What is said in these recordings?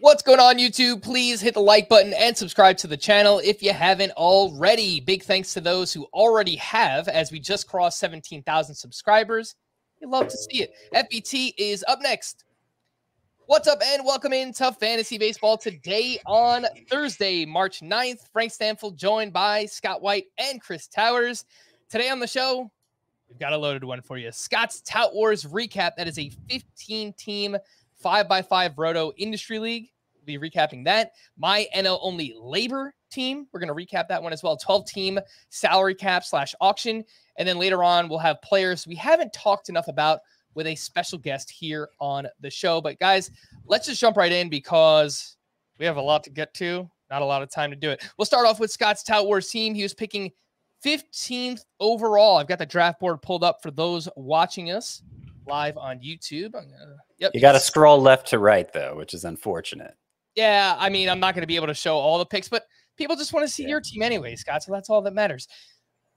What's going on, YouTube? Please hit the like button and subscribe to the channel if you haven't already. Big thanks to those who already have, as we just crossed 17,000 subscribers. We love to see it. FBT is up next. What's up, and welcome into Fantasy Baseball today on Thursday, March 9th. Frank Stampfl joined by Scott White and Chris Towers. Today on the show, we've got a loaded one for you. Scott's Tout Wars recap. That is a 15 team five by five Roto Industry League. We'll be recapping that. My NL only LABR team. We're going to recap that one as well. 12 team salary cap slash auction. And then later on, we'll have players we haven't talked enough about with a special guest here on the show. But guys, let's just jump right in because we have a lot to get to. Not a lot of time to do it. We'll start off with Scott's Tout Wars team. He was picking 15th overall. I've got the draft board pulled up for those watching us live on YouTube. Gonna, yep. You got to scroll left to right though, which is unfortunate. Yeah, I mean, I'm not going to be able to show all the picks, but people just want to see yeah. your team anyway, Scott. So that's all that matters.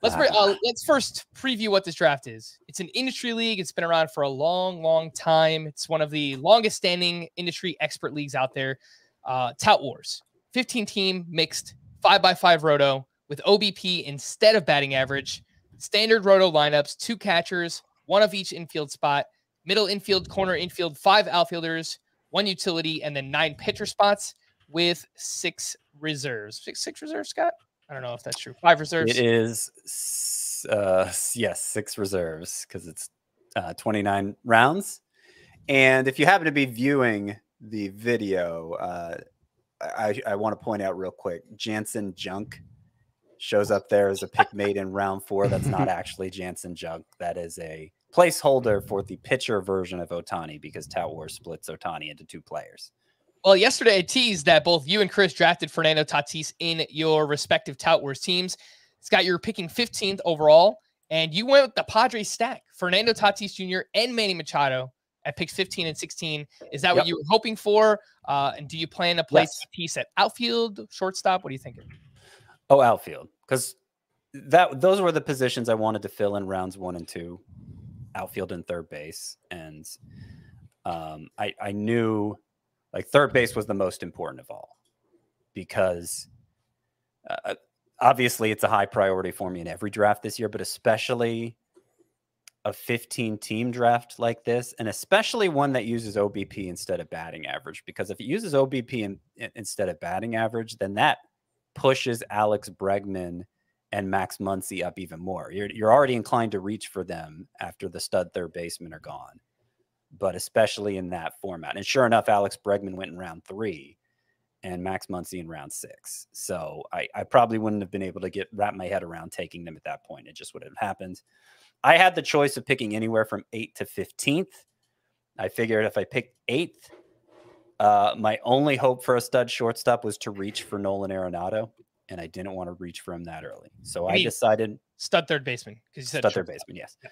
Let's uh, uh, let's first preview what this draft is. It's an industry league. It's been around for a long, long time. It's one of the longest standing industry expert leagues out there. Uh, Tout Wars, 15 team mixed five by five roto with OBP instead of batting average. Standard roto lineups, two catchers, one of each infield spot, middle infield, corner infield, five outfielders, one utility, and then nine pitcher spots with six reserves. Six, six reserves, Scott? I don't know if that's true. Five reserves. It is, uh, yes, six reserves because it's uh, 29 rounds. And if you happen to be viewing the video, uh, I, I want to point out real quick Janson Junk shows up there as a pick made in round four. That's not actually Janson Junk. That is a placeholder for the pitcher version of Ohtani because Tout Wars splits Ohtani into two players. Well, yesterday I teased that both you and Chris drafted Fernando Tatis in your respective Tout Wars teams. Scott, you're picking 15th overall, and you went with the Padres stack, Fernando Tatis Jr. and Manny Machado at picks 15 and 16. Is that yep. what you were hoping for? Uh, and do you plan to play yes. Tatis at outfield, shortstop? What are you thinking? Oh, outfield, because that those were the positions I wanted to fill in rounds one and two outfield and third base, and um, I I knew like third base was the most important of all because uh, obviously it's a high priority for me in every draft this year, but especially a 15 team draft like this, and especially one that uses OBP instead of batting average. Because if it uses OBP in, in, instead of batting average, then that pushes Alex Bregman and Max Muncy up even more. You're, you're already inclined to reach for them after the stud third basemen are gone, but especially in that format. And sure enough, Alex Bregman went in round three and Max Muncy in round six. So I, I probably wouldn't have been able to get wrap my head around taking them at that point. It just would have happened. I had the choice of picking anywhere from eight to 15th. I figured if I picked eighth, uh, my only hope for a stud shortstop was to reach for Nolan Arenado and I didn't want to reach for him that early. So I decided stud third baseman because you said stud third baseman. Yes. Yeah.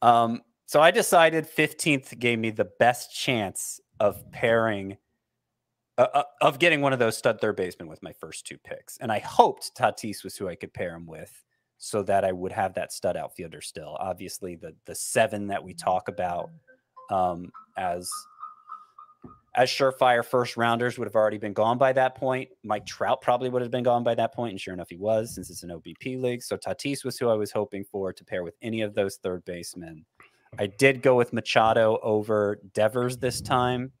Um, so I decided 15th gave me the best chance of pairing uh, uh, of getting one of those stud third basemen with my first two picks, and I hoped Tatis was who I could pair him with, so that I would have that stud outfielder still. Obviously, the the seven that we talk about um, as as surefire first rounders would have already been gone by that point. Mike Trout probably would have been gone by that point, and sure enough, he was since it's an OBP league. So Tatis was who I was hoping for to pair with any of those third basemen. I did go with Machado over Devers this time,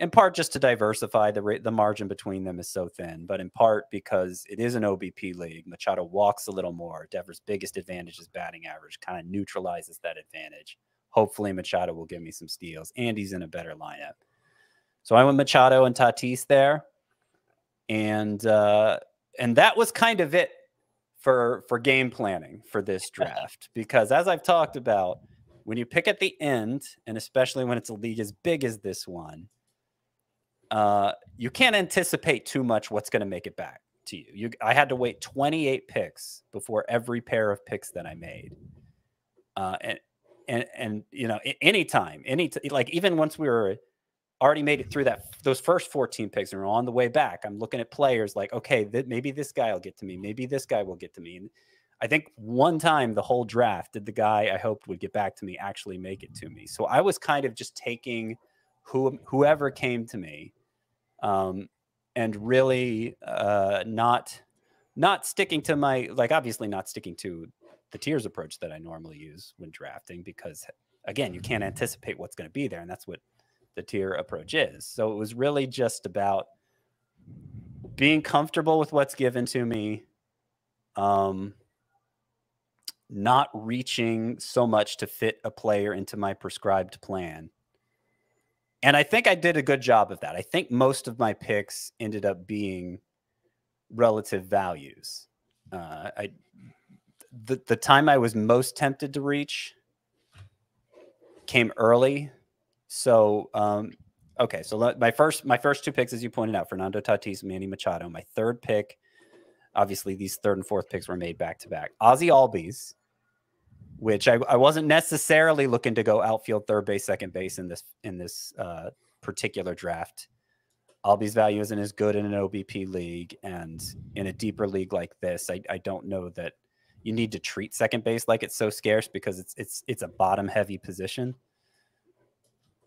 in part just to diversify the. The margin between them is so thin, but in part because it is an OBP league. Machado walks a little more. Devers' biggest advantage is batting average, kind of neutralizes that advantage. Hopefully, Machado will give me some steals, and he's in a better lineup. So I went Machado and Tatis there, and uh, and that was kind of it for for game planning for this draft because as I've talked about, when you pick at the end, and especially when it's a league as big as this one, uh, you can't anticipate too much what's going to make it back to you. you. I had to wait 28 picks before every pair of picks that I made, uh, and and and you know, anytime, any like even once we were already made it through that those first 14 picks and we're on the way back i'm looking at players like okay th- maybe this guy will get to me maybe this guy will get to me. And i think one time the whole draft did the guy i hoped would get back to me actually make it to me. So i was kind of just taking who whoever came to me um, and really uh, not not sticking to my like obviously not sticking to the tiers approach that I normally use when drafting because again you can't anticipate what's going to be there and that's what the tier approach is. So it was really just about being comfortable with what's given to me, um, not reaching so much to fit a player into my prescribed plan. And I think I did a good job of that. I think most of my picks ended up being relative values. Uh, I the the time I was most tempted to reach came early. So um, okay, so my first my first two picks, as you pointed out, Fernando Tatis, Manny Machado. My third pick, obviously, these third and fourth picks were made back to back. Ozzy Albies, which I, I wasn't necessarily looking to go outfield, third base, second base in this in this uh, particular draft. Albies value isn't as good in an OBP league, and in a deeper league like this, I, I don't know that you need to treat second base like it's so scarce because it's it's it's a bottom heavy position.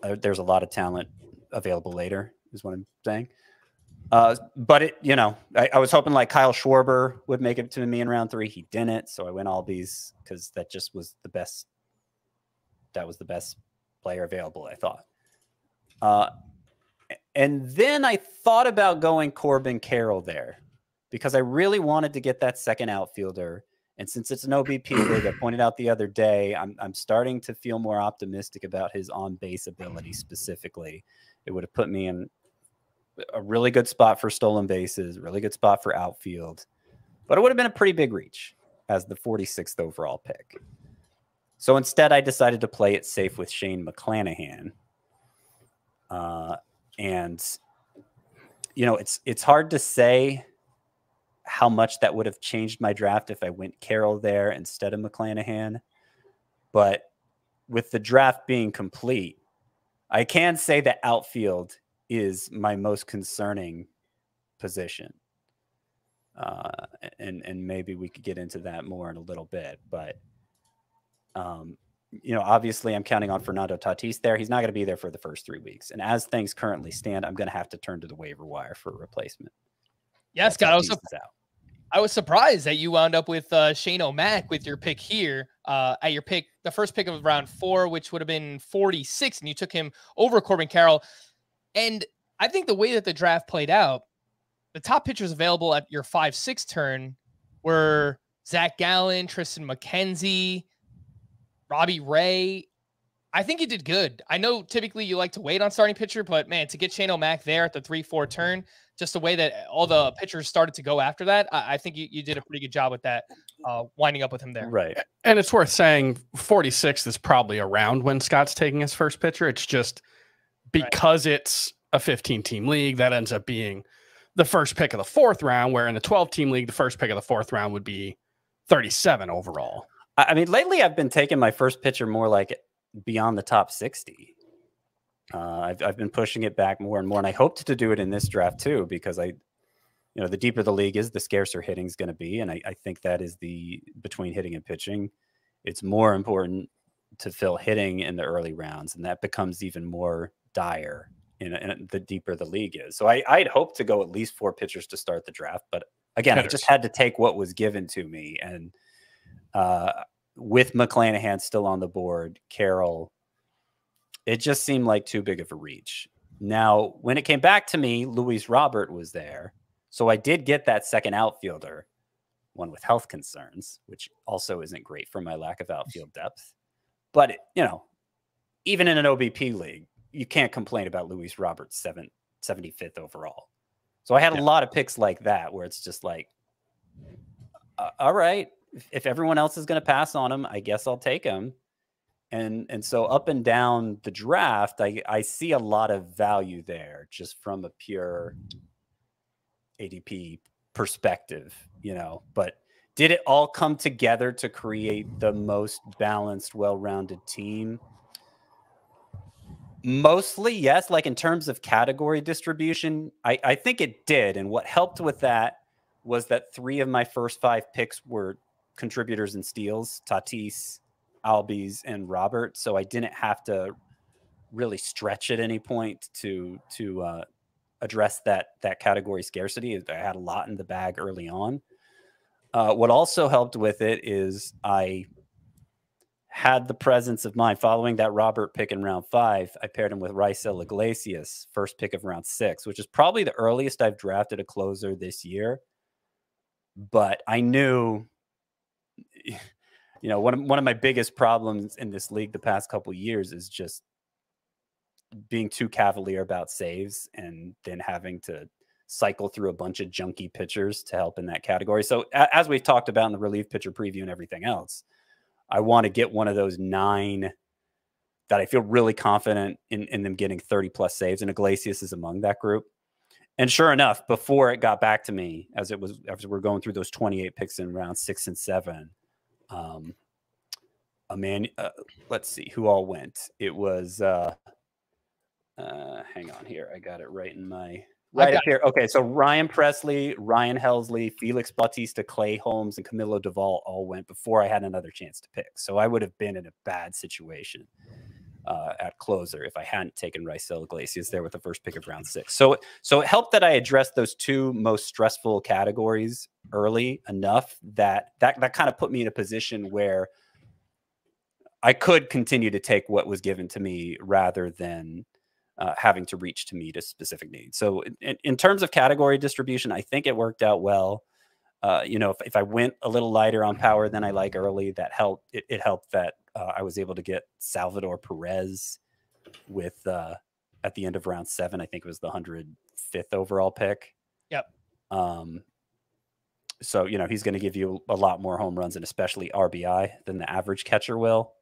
Uh, there's a lot of talent available later, is what I'm saying. Uh, but it, you know, I, I, was hoping like Kyle Schwarber would make it to me in round three. He didn't, so I went Albies because that just was the best. That was the best player available, I thought. Uh, and then I thought about going Corbin Carroll there because I really wanted to get that second outfielder and since it's an OBP league, I pointed out the other day, I'm, I'm starting to feel more optimistic about his on base ability specifically. It would have put me in a really good spot for stolen bases, really good spot for outfield, but it would have been a pretty big reach as the 46th overall pick. So instead, I decided to play it safe with Shane McClanahan. Uh, and you know, it's it's hard to say how much that would have changed my draft if I went Carroll there instead of McClanahan. But with the draft being complete, I can say that outfield is my most concerning position. Uh, and and maybe we could get into that more in a little bit, but um, you know, obviously, I'm counting on Fernando Tatis there. He's not going to be there for the first three weeks, and as things currently stand, I'm going to have to turn to the waiver wire for a replacement. Yes, Scott. I was, I was surprised that you wound up with uh, Shane O'Mac with your pick here uh, at your pick, the first pick of round four, which would have been 46, and you took him over Corbin Carroll. And I think the way that the draft played out, the top pitchers available at your five six turn were Zach Gallen, Tristan McKenzie, Robbie Ray. I think you did good. I know typically you like to wait on starting pitcher, but man, to get Shane O'Mac there at the three four turn, just the way that all the pitchers started to go after that, I, I think you, you, did a pretty good job with that, uh, winding up with him there. Right. And it's worth saying 46 is probably around when Scott's taking his first pitcher. It's just because right. it's a 15 team league, that ends up being the first pick of the fourth round, where in the 12 team league, the first pick of the fourth round would be 37 overall. I mean, lately I've been taking my first pitcher more like beyond the top 60. Uh, I've, I've been pushing it back more and more, and I hoped to do it in this draft too, because I, you know, the deeper the league is, the scarcer hitting is going to be, and I, I think that is the between hitting and pitching, it's more important to fill hitting in the early rounds, and that becomes even more dire in, in the deeper the league is. So I, I'd hope to go at least four pitchers to start the draft, but again. I just had to take what was given to me, and uh, with McClanahan still on the board, Carroll it just seemed like too big of a reach. Now, when it came back to me, Luis Robert was there. So I did get that second outfielder, one with health concerns, which also isn't great for my lack of outfield depth. But, you know, even in an OBP league, you can't complain about Luis Roberts' seven, 75th overall. So I had yeah. a lot of picks like that where it's just like, uh, all right, if, if everyone else is going to pass on him, I guess I'll take him and and so up and down the draft i i see a lot of value there just from a pure adp perspective you know but did it all come together to create the most balanced well-rounded team? Mostly yes like in terms of category distribution i i think it did and what helped with that was that three of my first five picks were contributors and steals tatis Albies and Robert, so I didn't have to really stretch at any point to to uh, address that that category scarcity. I had a lot in the bag early on. Uh, what also helped with it is I had the presence of mind following that Robert pick in round five. I paired him with Raisel Iglesias, first pick of round six, which is probably the earliest I've drafted a closer this year. But I knew, you know, one of, one of my biggest problems in this league the past couple years is just being too cavalier about saves and then having to cycle through a bunch of junky pitchers to help in that category. So as we've talked about in the relief pitcher preview and everything else, I want to get one of those nine that I feel really confident in, in them getting 30 plus saves, and Iglesias is among that group. And sure enough, before it got back to me, as it was as we're going through those 28 picks in round six and seven, um, a man, uh, let's see who all went. It was, uh, uh, hang on here, I got it right in my Right up here. Okay, so Ryan Pressly, Ryan Helsley, Felix Bautista, Clay Holmes, and Camilo Doval all went before I had another chance to pick. So I would have been in a bad situation uh, at closer if I hadn't taken Raisel Iglesias there with the first pick of round six. So so it helped that I addressed those two most stressful categories early enough that that that kind of put me in a position where I could continue to take what was given to me rather than uh, having to reach to meet a specific need. So in, in, terms of category distribution, I think it worked out well. Uh, you know, if, if, I went a little lighter on power than I like early, that helped. It, it helped that uh, I was able to get Salvador Perez with uh, at the end of round seven. I think it was the hundred fifth overall pick. Yep. Um, so you know he's going to give you a lot more home runs and especially RBI than the average catcher will.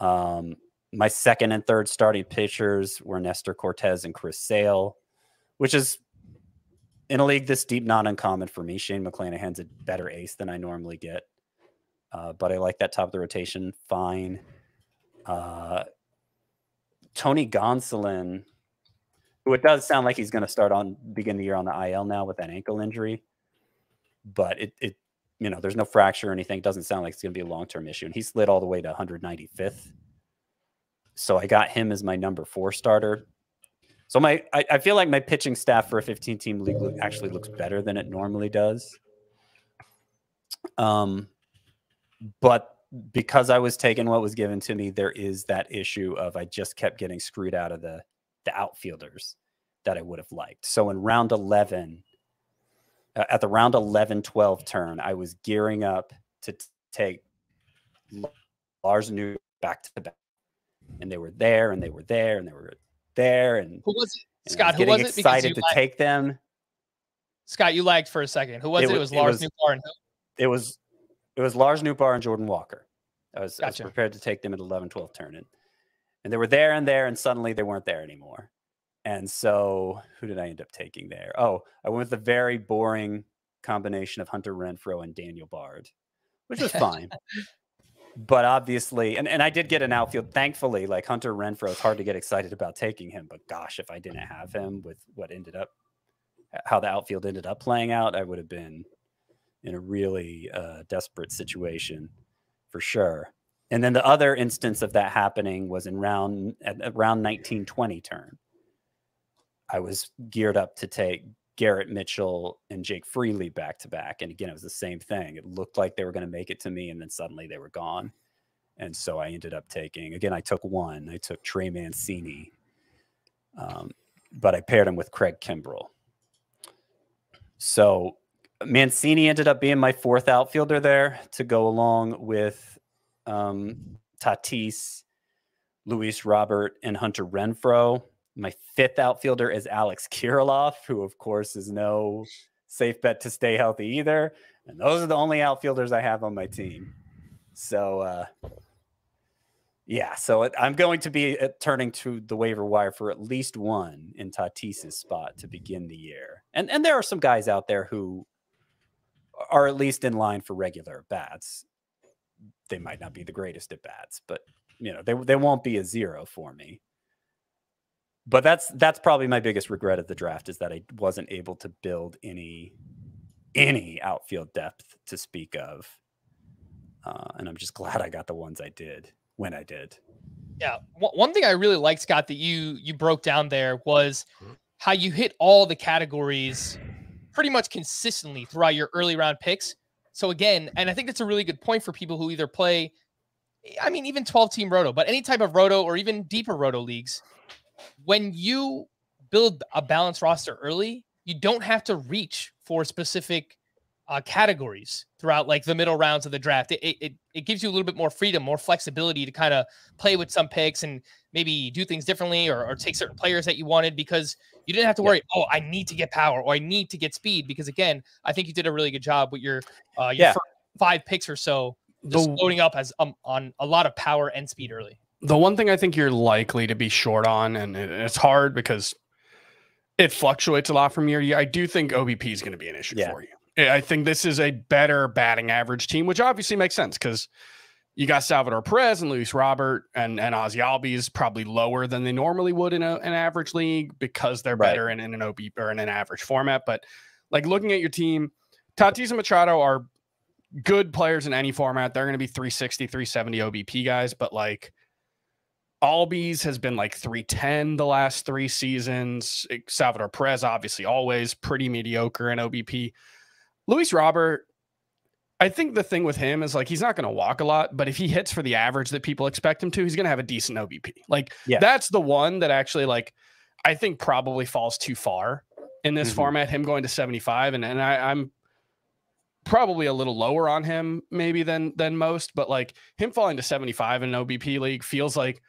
Um, my second and third starting pitchers were Nestor Cortes and Chris Sale, which is in a league this deep, not uncommon for me. Shane McClanahan's a better ace than I normally get. Uh, but I like that top of the rotation fine. Uh, Tony Gonsolin, who it does sound like he's going to start on begin the year on the IL now with that ankle injury, but it, it you know, there's no fracture or anything. It doesn't sound like it's going to be a long term issue. And he slid all the way to 195th so I got him as my number four starter. So my I, I feel like my pitching staff for a 15 team league actually looks better than it normally does. Um, but because I was taking what was given to me, there is that issue of I just kept getting screwed out of the the outfielders that I would have liked. So in round 11, uh, at the round 11 12 turn, I was gearing up to take Lars New back to back and they were there and they were there and they were there and who was it? Scott, who was it? Excited to take them. Scott, you lagged for a second. Who was it? It, it was Lars Nootbaar and It was it was Lars Nootbaar and Jordan Walker. I was, gotcha. I was prepared to take them at 11, 12 turn and, and they were there and there and suddenly they weren't there anymore. And so who did I end up taking there? Oh, I went with the very boring combination of Hunter Renfroe and Daniel Bard, which was fine but obviously, and, and I did get an outfield. Thankfully, like Hunter Renfroe, it's hard to get excited about taking him. But gosh, if I didn't have him with what ended up, how the outfield ended up playing out, I would have been in a really uh, desperate situation for sure. And then the other instance of that happening was in round around 1920 turn. I was geared up to take Garrett Mitchell and Jake Fraley back to back. And again, it was the same thing. It looked like they were going to make it to me, and then suddenly they were gone. And so I ended up taking, again, I took one. I took Trey Mancini, um, but I paired him with Craig Kimbrel. So Mancini ended up being my fourth outfielder there to go along with um, Tatis, Luis Robert, and Hunter Renfroe. My fifth outfielder is Alex Kirilloff, who, of course, is no safe bet to stay healthy either. And those are the only outfielders I have on my team. So, uh, yeah, so I'm going to be uh, turning to the waiver wire for at least one in Tatis's spot to begin the year. And and there are some guys out there who are at least in line for regular bats. They might not be the greatest at bats, but you know, they they won't be a zero for me but that's that's probably my biggest regret of the draft is that I wasn't able to build any any outfield depth to speak of. Uh, and I'm just glad I got the ones I did when I did. Yeah, one thing I really liked, Scott, that you you broke down there was how you hit all the categories pretty much consistently throughout your early round picks. So again, and I think that's a really good point for people who either play, I mean, even 12 team roto, but any type of roto or even deeper roto leagues, when you build a balanced roster early, you don't have to reach for specific uh, categories throughout like the middle rounds of the draft. It, it, it gives you a little bit more freedom, more flexibility to kind of play with some picks and maybe do things differently or, or take certain players that you wanted because you didn't have to worry, yeah. oh, I need to get power or I need to get speed. Because again, I think you did a really good job with your, uh, your Yeah. five picks or so, just The- loading up as um, on a lot of power and speed early. the one thing I think you're likely to be short on, and it- it's hard because it fluctuates a lot from year to year. I do think OBP is going to be an issue Yeah. for you. I think this is a better batting average team, which obviously makes sense because you got Salvador Perez and Luis Robert and and Ozzy Albies probably lower than they normally would in a, an average league because they're Right. better in, in an OB or in an average format. But like looking at your team, Tatis and Machado are good players in any format. They're going to be 360, 370 OBP guys, but like Albies has been like 310 the last three seasons. Salvador Perez, obviously, always pretty mediocre in OBP. Luis Robert, I think the thing with him is like he's not going to walk a lot, but if he hits for the average that people expect him to, he's going to have a decent OBP. Like Yeah. that's the one that actually like I think probably falls too far in this Mhm. format. Him going to 75, and and I, I'm probably a little lower on him maybe than than most, but like him falling to 75 in an OBP league feels like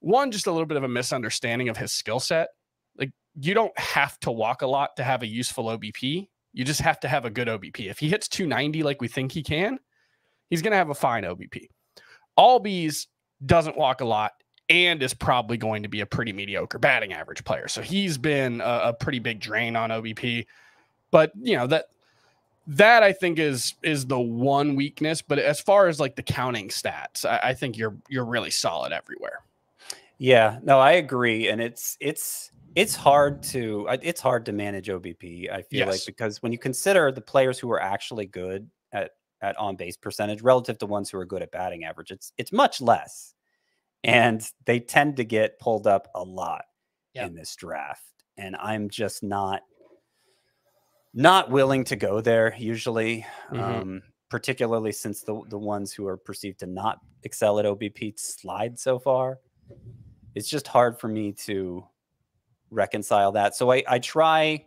one just a little bit of a misunderstanding of his skill set. Like you don't have to walk a lot to have a useful OBP. You just have to have a good OBP. If he hits 290 like we think he can, he's going to have a fine OBP. Albies doesn't walk a lot and is probably going to be a pretty mediocre batting average player. So he's been a, a pretty big drain on OBP. But, you know, that that I think is is the one weakness. But as far as like the counting stats, I, I think you're you're really solid everywhere. Yeah, no, I agree, and it's it's it's hard to it's hard to manage OBP. I feel like because when you consider the players who are actually good at at on base percentage relative to ones who are good at batting average, it's it's much less, and they tend to get pulled up a lot Yeah. in this draft, and I'm just not not willing to go there usually. Mhm. Um, particularly since the the ones who are perceived to not excel at OBP slide so far it's just hard for me to reconcile that. So I, I try,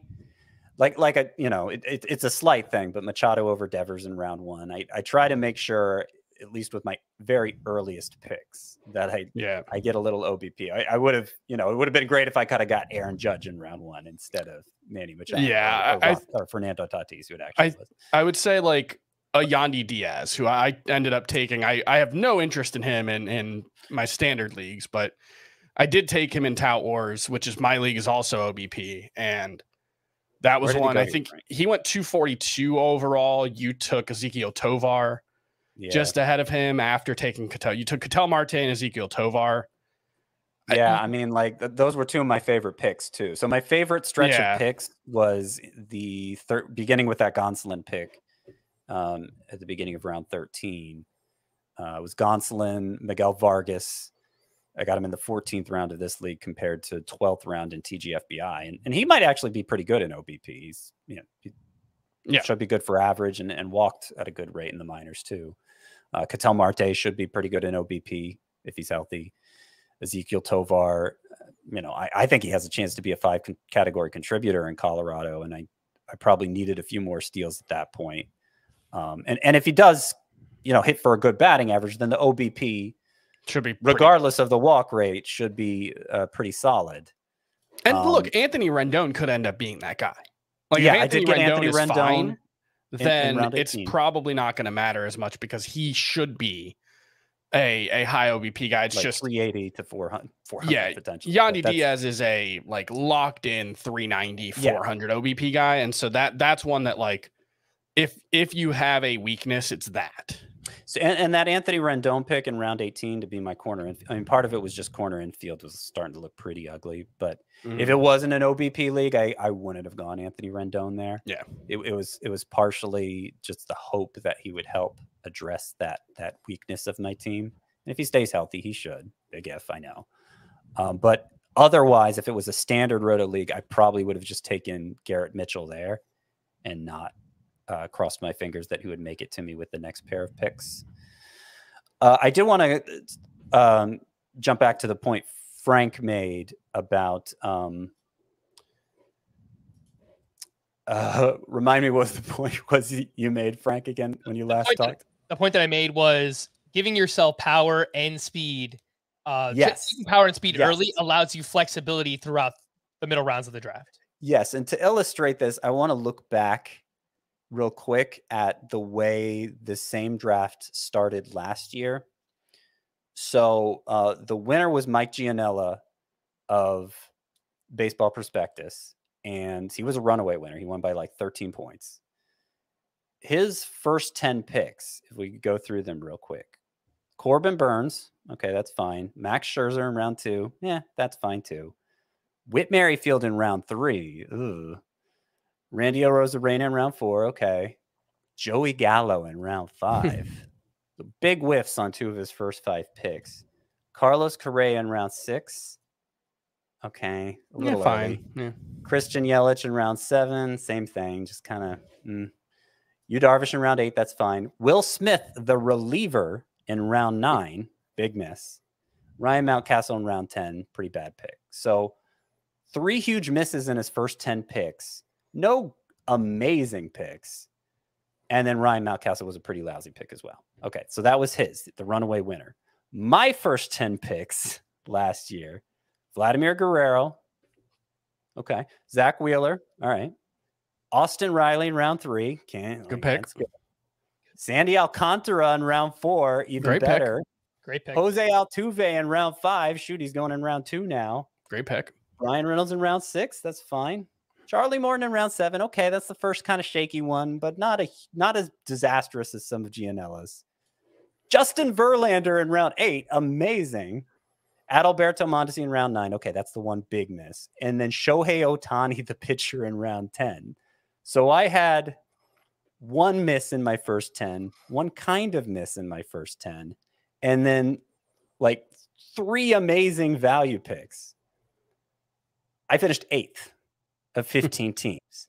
like like a you know it, it, it's a slight thing, but Machado over Devers in round one. I, I try to make sure, at least with my very earliest picks, that I Yeah. I get a little OBP. I, I would have you know it would have been great if I could have got Aaron Judge in round one instead of Manny Machado. Yeah, or, or, I- or Fernando Tatis, who it actually I- was. I would say like a Yandy Diaz, who I ended up taking. I, I have no interest in him in, in my standard leagues, but I did take him in Tout Wars, which is my league is also OBP. And that was Where did he one I think he went 242 overall. You took Ezequiel Tovar Yeah. just ahead of him after taking Ketel. You took Ketel Marte and Ezequiel Tovar. I- Yeah, I mean, like th- those were two of my favorite picks too. So my favorite stretch Yeah. of picks was the third, beginning with that Gonsolin pick um, at the beginning of round thirteen. Uh, it was Gonsolin, Miguel Vargas. I got him in the 14th round of this league compared to 12th round in TGFBI, and, and he might actually be pretty good in OBP. He's you know he Yeah. should be good for average and, and walked at a good rate in the minors too. Uh, Ketel Marte should be pretty good in OBP if he's healthy. Ezequiel Tovar, you know, I, I think he has a chance to be a five con- category contributor in Colorado, and I, I probably needed a few more steals at that point. Um, and and if he does, you know, hit for a good batting average, then the OBP, Should be regardless of the walk rate, should be uh, pretty solid. And um, look, Anthony Rendon could end up being that guy. Like Yeah, Anthony Rendon Anthony is Rendon fine, in- in then round it's probably not going to matter as much because he should be a a high OBP guy. It's like just 380 to 400, 400 yeah, potentially. Yandy Diaz is a like locked in 390, Yeah. 400 OBP guy, and so that that's one that like if if you have a weakness, it's that. So, and, and that Anthony Rendon pick in round 18 to be my corner. I mean, part of it was just corner infield was starting to look pretty ugly. But Mm-hmm. if it wasn't an OBP league, I, I wouldn't have gone Anthony Rendon there. Yeah. It, it was it was partially just the hope that he would help address that that weakness of my team. And if he stays healthy, he should. Big if I know. Um, but Otherwise, if it was a standard Roto League, I probably would have just taken Garrett Mitchell there and not uh, crossed my fingers that he would make it to me with the next pair of picks. Uh, I did want to um, jump back to the point Frank made about. Um, uh, remind me what the point was you made, Frank, again when you last talked. That, the point that I made was giving yourself power and speed. Uh, yes, power and speed yes. early allows you flexibility throughout the middle rounds of the draft. Yes, and to illustrate this, I want to look back real quick at the way the same draft started last year. So uh, the winner was Mike Gianella of Baseball Prospectus, and he was a runaway winner. He won by like 13 points. His first 10 picks, if we go through them real quick Corbin Burnes, okay, that's fine. Max Scherzer in round two, yeah, that's fine too. Whit Merrifield in round three, ugh. Randy Arozarena in round four, okay. Joey Gallo in round five. big whiffs on two of his first five picks. Carlos Correa in round six. Okay. A little yeah, fine. Yeah. Christian Yelich in round seven. Same thing. Just kind of. Mm. Yu Darvish in round eight. That's fine. Will Smith, the reliever, in round nine. Big miss. Ryan Mountcastle in round 10. Pretty bad pick. So three huge misses in his first 10 picks. No amazing picks. And then Ryan Mountcastle was a pretty lousy pick as well. Okay, so that was his, the runaway winner. My first 10 picks last year Vladimir Guerrero. Okay. Zach Wheeler. All right. Austin Riley in round three. Can't. Good pick. Good. Sandy Alcantara in round four. Even Great better. Pick. Great pick. Jose Altuve in round five. Shoot, he's going in round two now. Great pick. Bryan Reynolds in round six. That's fine. Charlie Morton in round seven. Okay, that's the first kind of shaky one, but not a not as disastrous as some of Gianella's. Justin Verlander in round eight. Amazing. Adalberto Mondesi in round nine. Okay, that's the one big miss. And then Shohei Ohtani, the pitcher, in round 10. So I had one miss in my first 10, one kind of miss in my first 10, and then like three amazing value picks. I finished eighth of 15 teams.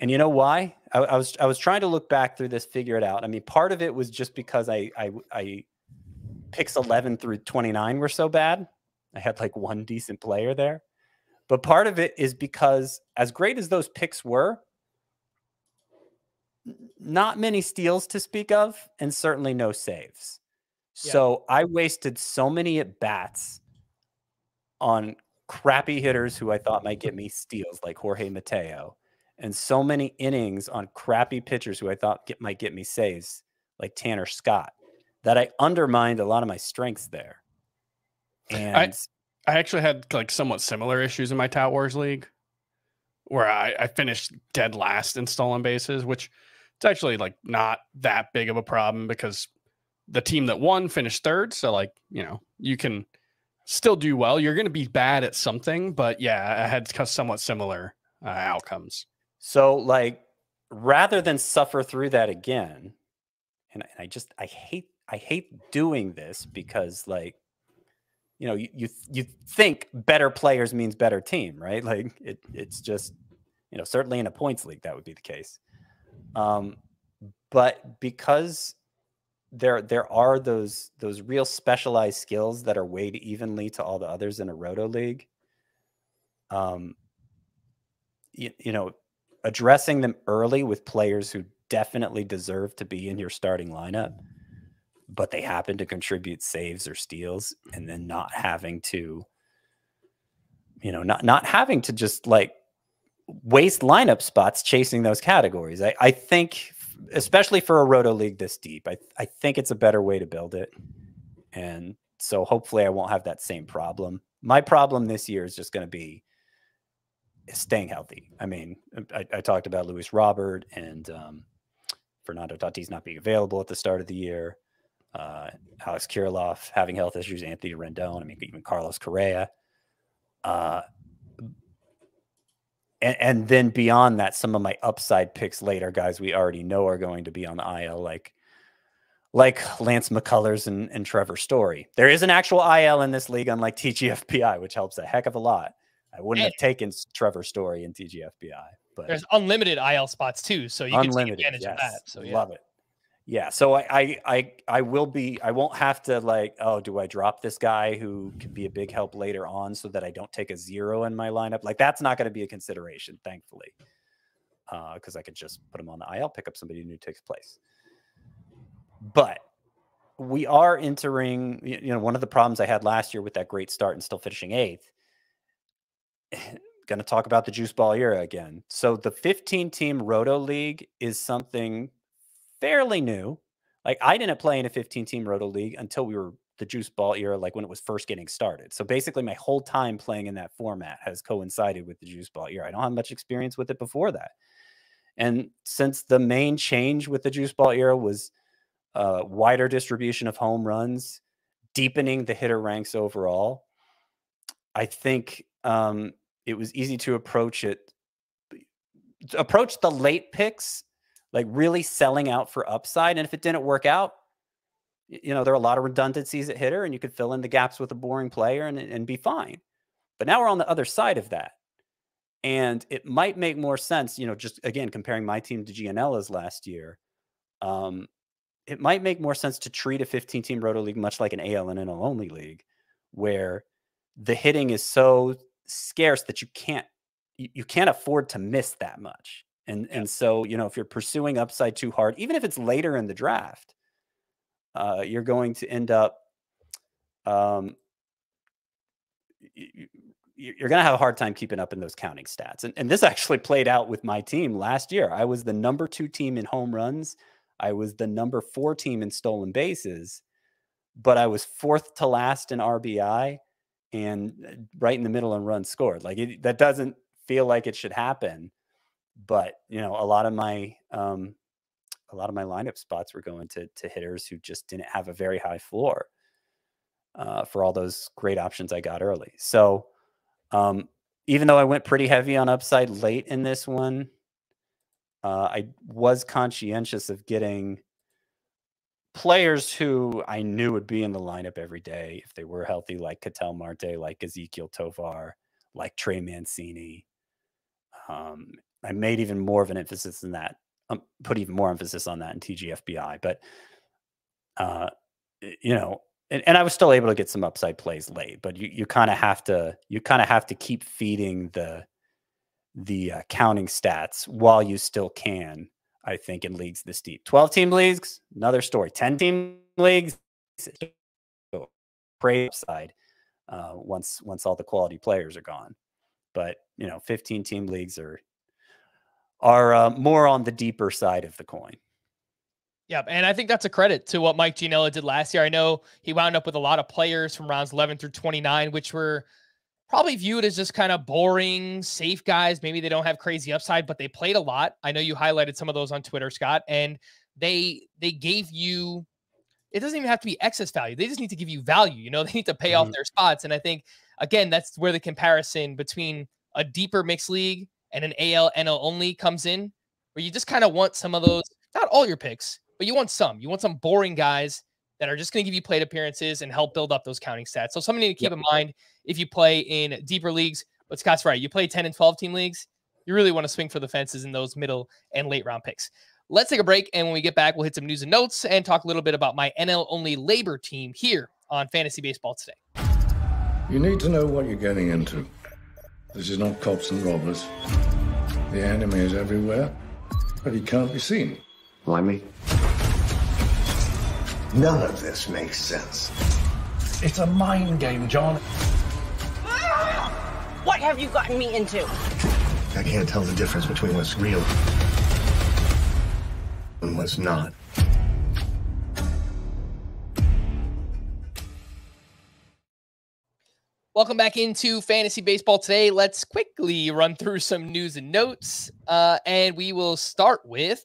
And you know why? I, I, was I was trying to look back through this, figure it out. I mean, part of it was just because I I, I picks 11 through 29 were so bad. I had like one decent player there. But part of it is because as great as those picks were, not many steals to speak of, and certainly no saves. Yeah. So I wasted so many at bats on crappy hitters who I thought might get me steals, like Jorge Mateo, and so many innings on crappy pitchers who I thought get, might get me saves, like Tanner Scott, that I undermined a lot of my strengths there. And I, I actually had like somewhat similar issues in my Tout Wars league, where I, I finished dead last in stolen bases, which it's actually like not that big of a problem because the team that won finished third. So like, you know, you can still do well. You're going to be bad at something, but yeah, I had somewhat similar uh, outcomes. So like, rather than suffer through that again, and, and I just I hate I hate doing this because like, you know, you you, you think better players means better team, right? Like it it's just you know certainly in a points league that would be the case. Um, but because there there are those those real specialized skills that are weighed evenly to all the others in a roto league. Um you, you know addressing them early with players who definitely deserve to be in your starting lineup but they happen to contribute saves or steals and then not having to you know not not having to just like waste lineup spots chasing those categories. I i think especially for a roto league this deep. I, I think it's a better way to build it. And so hopefully I won't have that same problem. My problem this year is just going to be staying healthy. I mean, I, I talked about Luis Robert and um, Fernando Tatis not being available at the start of the year. Uh, Alex Kirilloff having health issues, Anthony Rendon, I mean, even Carlos Correa. Uh, and, and then beyond that, some of my upside picks later, guys, we already know are going to be on the IL, like like Lance McCullers and, and Trevor Story. There is an actual IL in this league, unlike TGFBI, which helps a heck of a lot. I wouldn't have taken Trevor Story in TGFBI, but there's unlimited IL spots too, so you can take advantage yes. of that. So yeah. love it. Yeah, so I, I I I will be I won't have to like oh do I drop this guy who could be a big help later on so that I don't take a zero in my lineup like that's not going to be a consideration thankfully because uh, I could just put him on the IL pick up somebody new takes place. But we are entering you know one of the problems I had last year with that great start and still finishing eighth going to talk about the juice ball era again. So the 15 team roto league is something fairly new. Like I didn't play in a 15 team roto league until we were the juice ball era, like when it was first getting started. So basically, my whole time playing in that format has coincided with the juice ball era. I don't have much experience with it before that. And since the main change with the juice ball era was uh, wider distribution of home runs, deepening the hitter ranks overall, I think um, it was easy to approach it approach the late picks like really selling out for upside and if it didn't work out you know there are a lot of redundancies at hitter and you could fill in the gaps with a boring player and, and be fine but now we're on the other side of that and it might make more sense you know just again comparing my team to gianella's last year um, it might make more sense to treat a 15 team roto league much like an al and nl only league where the hitting is so scarce that you can't you, you can't afford to miss that much. And yeah. and so, you know, if you're pursuing upside too hard, even if it's later in the draft, uh, you're going to end up um, you, you're going to have a hard time keeping up in those counting stats. And, and this actually played out with my team last year. I was the number two team in home runs. I was the number four team in stolen bases, but I was fourth to last in RBI and uh, right in the middle and run scored. Like it, that doesn't feel like it should happen, but you know, a lot of my um, a lot of my lineup spots were going to to hitters who just didn't have a very high floor uh, for all those great options I got early. So um, even though I went pretty heavy on upside late in this one, uh, I was conscientious of getting players who I knew would be in the lineup every day if they were healthy, like Ketel Marte, like Ezequiel Tovar, like Trey Mancini. Um, I made even more of an emphasis in that, um, put even more emphasis on that in TGFBI. But, uh, you know, and, and I was still able to get some upside plays late, but you, you kind of have to, you kind of have to keep feeding the, the uh, counting stats while you still can I think, in leagues this deep. 12 team leagues, another story. 10 team leagues, pray upside uh, once once all the quality players are gone. But you know, 15 team leagues are are uh, more on the deeper side of the coin. Yeah, and I think that's a credit to what Mike Gianella did last year. I know he wound up with a lot of players from rounds 11 through 29, which were probably viewed as just kind of boring, safe guys. Maybe they don't have crazy upside, but they played a lot. I know you highlighted some of those on Twitter, Scott, and they they gave you it doesn't even have to be excess value. They just need to give you value. You know, they need to pay mm-hmm. off their spots. And I think again, that's where the comparison between a deeper mixed league and an AL NL only comes in, where you just kind of want some of those, not all your picks, but you want some. You want some boring guys that are just going to give you plate appearances and help build up those counting stats. So something to keep yep. in mind if you play in deeper leagues. But Scott's right. You play 10 and 12 team leagues, you really want to swing for the fences in those middle and late round picks. Let's take a break. And when we get back, we'll hit some news and notes and talk a little bit about my NL only LABR team here on Fantasy Baseball today. You need to know what you're getting into. This is not cops and robbers. The enemy is everywhere, but he can't be seen. Why me? None of this makes sense. It's a mind game, John. Ah! What have you gotten me into? I can't tell the difference between what's real and what's not. Welcome back into fantasy baseball today. Let's quickly run through some news and notes, uh, and we will start with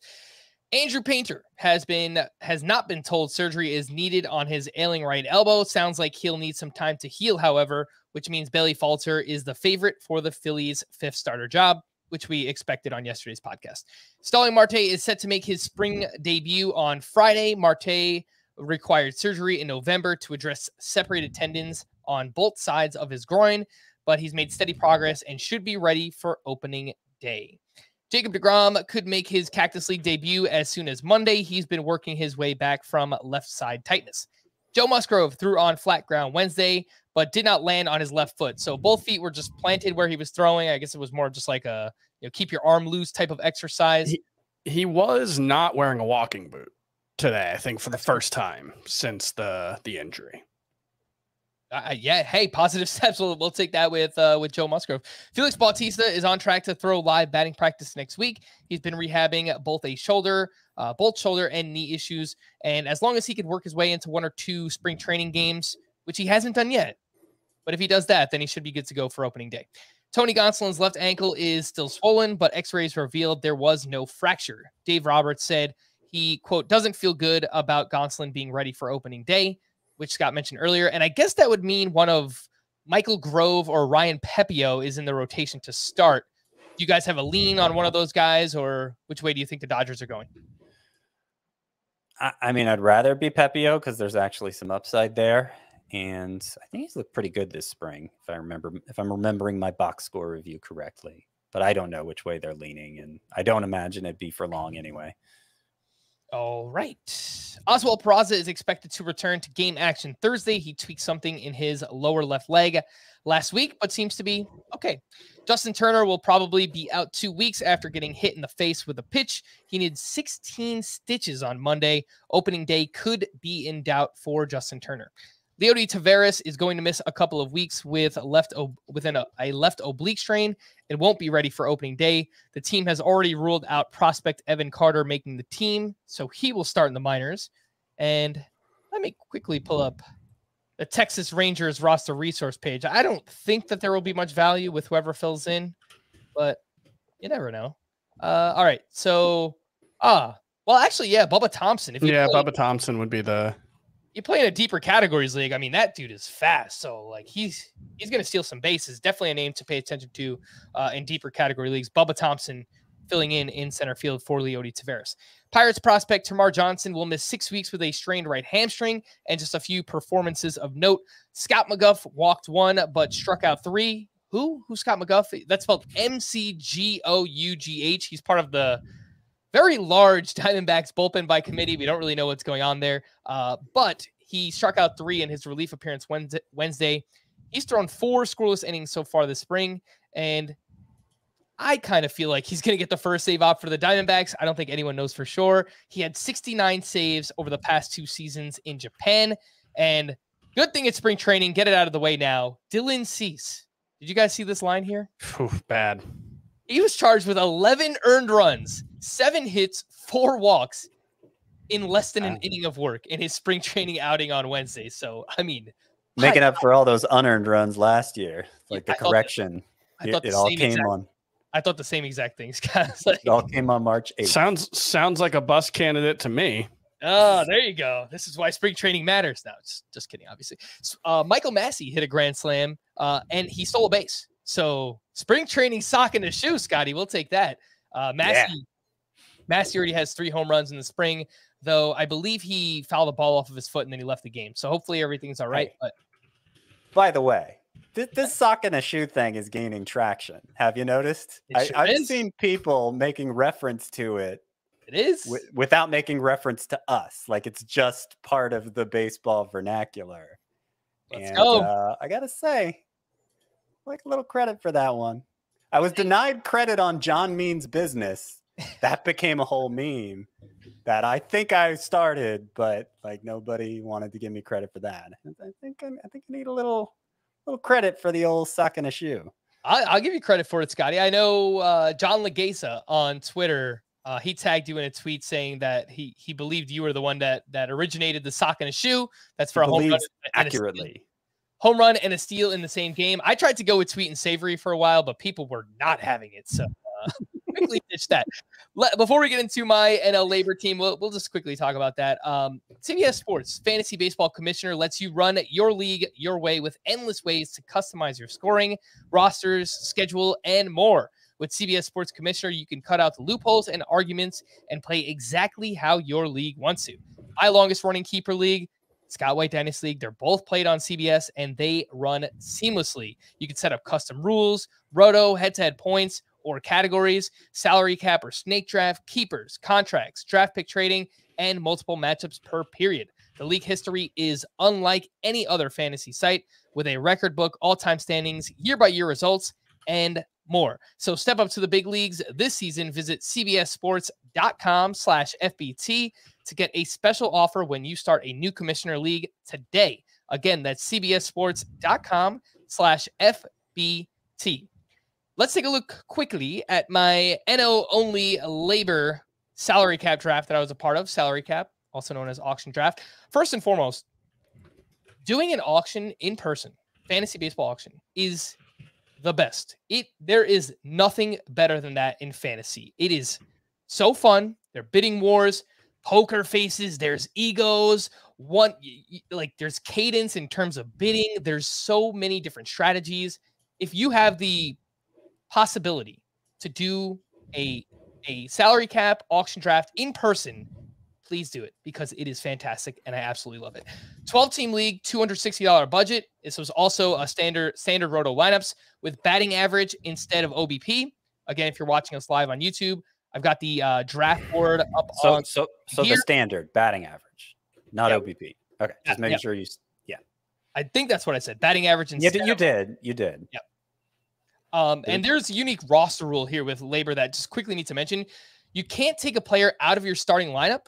Andrew Painter has been has not been told surgery is needed on his ailing right elbow. Sounds like he'll need some time to heal, however, which means Bailey Falter is the favorite for the Phillies' fifth starter job, which we expected on yesterday's podcast. Starling Marte is set to make his spring debut on Friday. Marte required surgery in November to address separated tendons on both sides of his groin, but he's made steady progress and should be ready for opening day. Jacob DeGrom could make his Cactus League debut as soon as Monday. He's been working his way back from left side tightness. Joe Musgrove threw on flat ground Wednesday, but did not land on his left foot. So both feet were just planted where he was throwing. I guess it was more just like a you know keep your arm loose type of exercise. He, he was not wearing a walking boot today. I think for the first time since the the injury. Uh, yeah, hey, positive steps. We'll, we'll take that with uh, with Joe Musgrove. Felix Bautista is on track to throw live batting practice next week. He's been rehabbing both a shoulder, uh, both shoulder and knee issues, and as long as he could work his way into one or two spring training games, which he hasn't done yet, but if he does that, then he should be good to go for opening day. Tony Gonsolin's left ankle is still swollen, but X-rays revealed there was no fracture. Dave Roberts said he quote doesn't feel good about Gonsolin being ready for opening day which Scott mentioned earlier. And I guess that would mean one of Michael Grove or Ryan Pepiot is in the rotation to start. Do you guys have a lean on one of those guys, or which way do you think the Dodgers are going? I, I mean, I'd rather be Pepiot because there's actually some upside there. And I think he's looked pretty good this spring, if I remember, if I'm remembering my box score review correctly. But I don't know which way they're leaning, and I don't imagine it'd be for long anyway. All right. Oswald Peraza is expected to return to game action Thursday. He tweaked something in his lower left leg last week, but seems to be okay. Justin Turner will probably be out two weeks after getting hit in the face with a pitch. He needs 16 stitches on Monday. Opening day could be in doubt for Justin Turner. Leody Taveras is going to miss a couple of weeks with left within a, a, left oblique strain and won't be ready for opening day. The team has already ruled out prospect Evan Carter making the team, so he will start in the minors. And let me quickly pull up the Texas Rangers roster resource page. I don't think that there will be much value with whoever fills in, but you never know. Uh, all right, so ah, well, actually, yeah, Bubba Thompson. If yeah, play, Bubba Thompson would be the you play in a deeper categories league. I mean, that dude is fast. So like he's he's gonna steal some bases. Definitely a name to pay attention to uh, in deeper category leagues. Bubba Thompson filling in in center field for Leody Taveras. Pirates prospect Termarr Johnson will miss six weeks with a strained right hamstring and just a few performances of note. Scott McGough walked one but struck out three. Who? Who's Scott McGough? That's spelled M C G O U G H. He's part of the very large Diamondbacks bullpen by committee. We don't really know what's going on there, uh, but he struck out three in his relief appearance Wednesday. He's thrown four scoreless innings so far this spring, and I kind of feel like he's going to get the first save op for the Diamondbacks. I don't think anyone knows for sure. He had 69 saves over the past two seasons in Japan, and good thing it's spring training. Get it out of the way now. Dylan Cease. Did you guys see this line here? Oof, bad. He was charged with 11 earned runs, seven hits, four walks in less than an inning of work in his spring training outing on Wednesday. So, I mean, making I, up for all those unearned runs last year, like the I correction. That, it, it all came exact, on. I thought the same exact things, guys. like, it all came on March 8th. Sounds sounds like a bus candidate to me. Oh, there you go. This is why spring training matters. Now, just, just kidding, obviously. Uh, Michael Massey hit a grand slam, uh, and he stole a base. So spring training sock in the shoe, Scotty. We'll take that. Uh, Massey, yeah. Massey already has three home runs in the spring, though I believe he fouled the ball off of his foot and then he left the game. So hopefully everything's all right. But by the way, this, this sock in a shoe thing is gaining traction. Have you noticed? Sure I, have seen people making reference to it. It is w- without making reference to us, like it's just part of the baseball vernacular. Let's and, go. Uh, I gotta say, like a little credit for that one. I was denied credit on John Means business. That became a whole meme that I think I started, but like nobody wanted to give me credit for that. I think I, I think I need a little little credit for the old sock in a shoe. I'll, I'll give you credit for it, Scotty. I know uh, John Legasa on Twitter. Uh, he tagged you in a tweet saying that he he believed you were the one that that originated the sock in a shoe. That's for he a home run accurately home run and a steal in the same game. I tried to go with sweet and savory for a while, but people were not having it. So uh, quickly ditch that. Let, before we get into my NL LABR team, we'll, we'll just quickly talk about that. Um, CBS Sports Fantasy Baseball Commissioner lets you run your league your way with endless ways to customize your scoring, rosters, schedule, and more. With CBS Sports Commissioner, you can cut out the loopholes and arguments and play exactly how your league wants to. My longest running keeper league, Scott White Dynasty League, they're both played on CBS and they run seamlessly. You can set up custom rules, roto, head to head points, or categories, salary cap or snake draft, keepers, contracts, draft pick trading, and multiple matchups per period. The league history is unlike any other fantasy site with a record book, all time standings, year by year results, and more. So step up to the big leagues this season. Visit cbssports.com slash FBT to get a special offer when you start a new commissioner league today. Again, that's cbssports.com slash FBT. Let's take a look quickly at my NL only LABR salary cap draft that I was a part of, salary cap, also known as auction draft. First and foremost, doing an auction in person, fantasy baseball auction, is the best. It there is nothing better than that in fantasy. It is so fun. They're bidding wars, poker faces, there's egos, one like there's cadence in terms of bidding. There's so many different strategies. If you have the possibility to do a a salary cap auction draft in person, please do it because it is fantastic and I absolutely love it. 12 team league, $260 budget. This was also a standard standard roto lineups with batting average instead of OBP. Again, if you're watching us live on YouTube, I've got the uh, draft board up So on so so here. the standard batting average, not Yeah. OBP. Okay, just making yeah. sure you. Yeah, I think that's what I said. Batting average you instead did. You did. You did. Um, and there's a unique roster rule here with LABR that just quickly need to mention. You can't take a player out of your starting lineup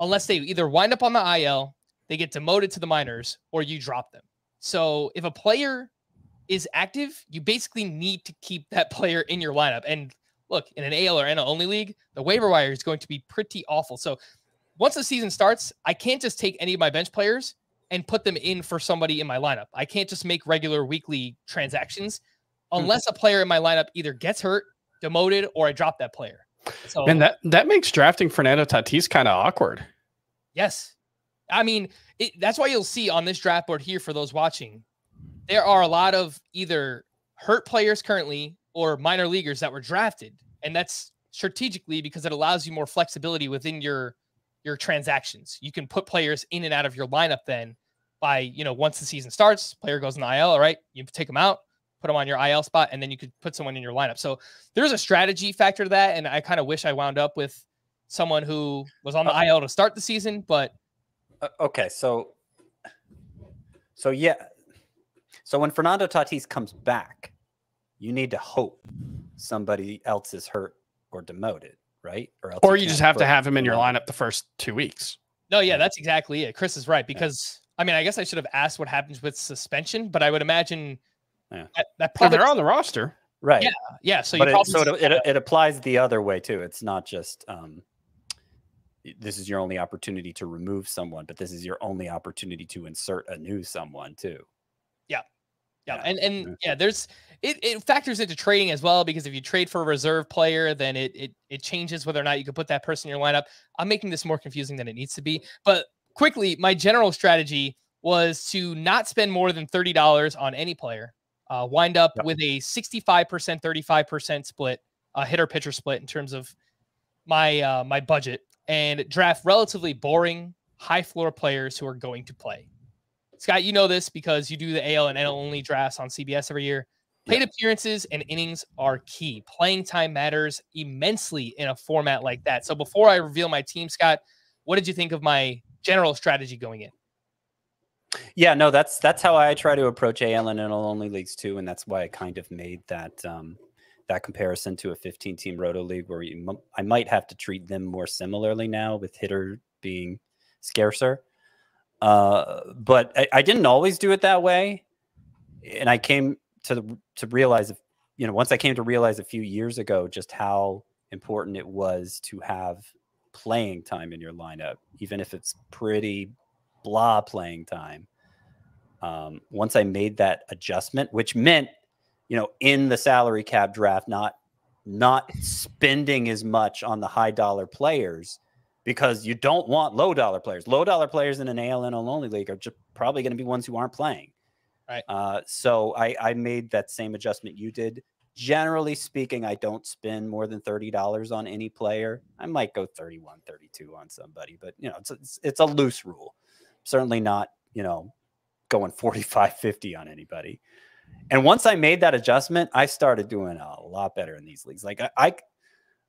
unless they either wind up on the IL, they get demoted to the minors, or you drop them. So if a player is active, you basically need to keep that player in your lineup. And look, in an AL or NL only league, the waiver wire is going to be pretty awful. So once the season starts, I can't just take any of my bench players and put them in for somebody in my lineup. I can't just make regular weekly transactions hmm. unless a player in my lineup either gets hurt, demoted, or I drop that player. So And that that makes drafting Fernando Tatis kind of awkward. Yes. I mean, it, that's why you'll see on this draft board here for those watching, there are a lot of either hurt players currently or minor leaguers that were drafted. And that's strategically because it allows you more flexibility within your your transactions. You can put players in and out of your lineup then by, you know, once the season starts, player goes in the IL, all right, you take them out, put them on your IL spot, and then you could put someone in your lineup. So there's a strategy factor to that. And I kind of wish I wound up with someone who was on the IL to start the season, but Uh, okay, so so yeah, so when Fernando Tatis comes back, you need to hope somebody else is hurt or demoted, right? else Or you just have to have him in your lineup the first two weeks. No, yeah, that's exactly it. Chris is right because I mean, I guess I should have asked what happens with suspension, but I would imagine Yeah. that, that So they're on the roster. right? Yeah, yeah. So you it, so it, it, it applies the other way too. It's not just um, this is your only opportunity to remove someone, but this is your only opportunity to insert a new someone too. yeah, yeah. and and Mhm. yeah, there's it, it factors into trading as well because if you trade for a reserve player, then it it it changes whether or not you can put that person in your lineup. I'm making this more confusing than it needs to be, but quickly, my general strategy was to not spend more than thirty dollars on any player. Uh, wind up Yep. with a 65%, 35% split, uh, hitter pitcher split in terms of my uh, my budget, and draft relatively boring, high floor players who are going to play. Scott, you know this because you do the AL and NL only drafts on CBS every year. Plate appearances and innings are key. Playing time matters immensely in a format like that. So before I reveal my team, Scott, what did you think of my general strategy going in? Yeah, no, that's that's how I try to approach AL and NL only leagues too, and that's why I kind of made that um, that comparison to a 15 team roto league where you, I might have to treat them more similarly now with hitter being scarcer. Uh, but I, I didn't always do it that way, and I came to to realize, you know, once I came to realize a few years ago just how important it was to have playing time in your lineup, even if it's pretty blah playing time. Um, once I made that adjustment, which meant, you know, in the salary cap draft, not not spending as much on the high dollar players because you don't want low dollar players. Low dollar players in an ALNL only league are just probably going to be ones who aren't playing. Right. Uh, so I, I made that same adjustment you did generally speaking, I don't spend more than $30 on any player. I might go 31, 32 on somebody, but you know, it's it's, it's a loose rule. Certainly not, you know, going 45, 50 on anybody. And once I made that adjustment, I started doing a lot better in these leagues. Like I, I,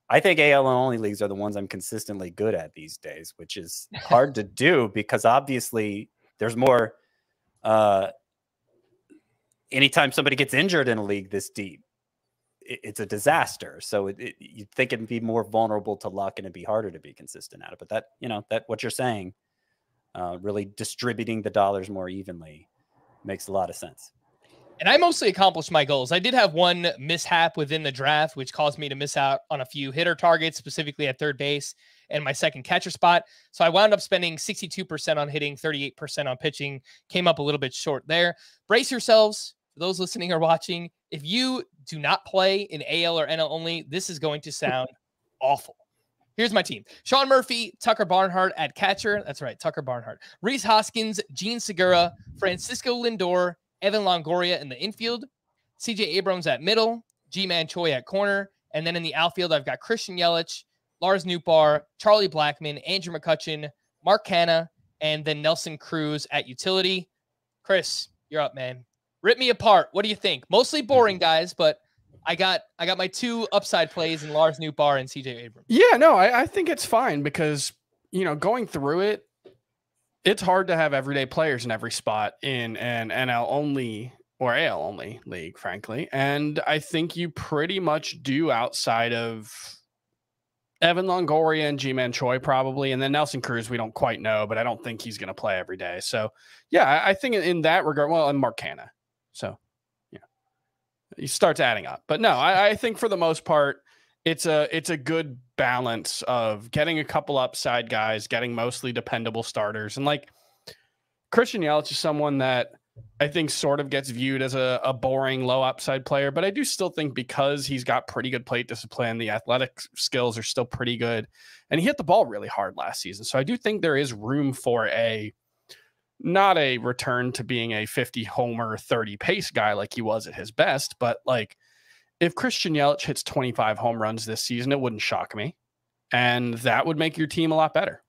I think AL only leagues are the ones I'm consistently good at these days, which is hard to do because obviously there's more. Uh, anytime somebody gets injured in a league this deep, it, it's a disaster. So it, it, you'd think it'd be more vulnerable to luck and it'd be harder to be consistent at it. But that, you know, that what you're saying, uh, really distributing the dollars more evenly makes a lot of sense. And I mostly accomplished my goals. I did have one mishap within the draft, which caused me to miss out on a few hitter targets, specifically at third base and my second catcher spot. So I wound up spending 62% on hitting, 38% on pitching. Came up a little bit short there. Brace yourselves, those listening or watching. If you do not play in AL or NL only, this is going to sound awful. Here's my team Sean Murphy, Tucker Barnhart at catcher. That's right, Tucker Barnhart. Rhys Hoskins, Jean Segura, Francisco Lindor, Evan Longoria in the infield, CJ Abrams at middle, Ji-Man Choi at corner. And then in the outfield, I've got Christian Yelich, Lars Nootbaar, Charlie Blackmon, Andrew McCutchen, Mark Canha, and then Nelson Cruz at utility. Chris, you're up, man. Rip me apart. What do you think? Mostly boring, guys, but I got I got my two upside plays in Lars Nootbaar and CJ Abrams. Yeah, no, I, I think it's fine because you know going through it, it's hard to have everyday players in every spot in an NL only or AL only league, frankly. And I think you pretty much do outside of Evan Longoria and Ji-Man Choi probably, and then Nelson Cruz. We don't quite know, but I don't think he's going to play every day. So yeah, I, think in that regard, well, and Mark Canha. So he starts adding up. But no, I, I think for the most part, it's a it's a good balance of getting a couple upside guys, getting mostly dependable starters, and like Christian Yelich is someone that I think sort of gets viewed as a, a boring low upside player, but I do still think because he's got pretty good plate discipline, the athletic skills are still pretty good, and he hit the ball really hard last season. So I do think there is room for a not a return to being a 50 homer 30 pace guy like he was at his best, but like if Christian Yelich hits 25 home runs this season, it wouldn't shock me. And that would make your team a lot better.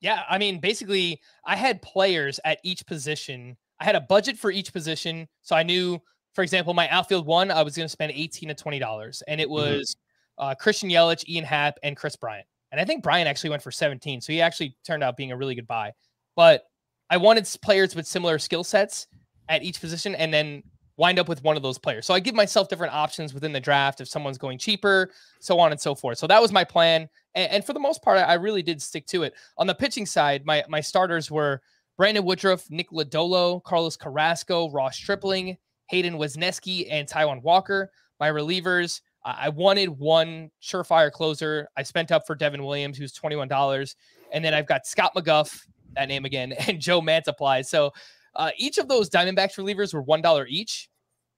Yeah. I mean, basically, I had players at each position. I had a budget for each position. So I knew, for example, my outfield one, I was going to spend 18 to $20. And it mm-hmm. was mm-hmm. uh, Christian Yelich, Ian Happ, and Kris Bryant. And I think Bryant actually went for 17. So he actually turned out being a really good buy. But I wanted players with similar skill sets at each position. And then wind up with one of those players. So I give myself different options within the draft if someone's going cheaper, so on and so forth. So that was my plan. And, and for the most part, I really did stick to it. On the pitching side, my, my starters were Brandon Woodruff, Nick Lodolo, Carlos Carrasco, Ross Stripling, Hayden Wesneski, and Taijuan Walker. My relievers, I wanted one surefire closer. I spent up for Devin Williams, who's $21. And then I've got Scott McGough, that name again, and Joe Mantiply. So uh, each of those Diamondbacks relievers were $1 each.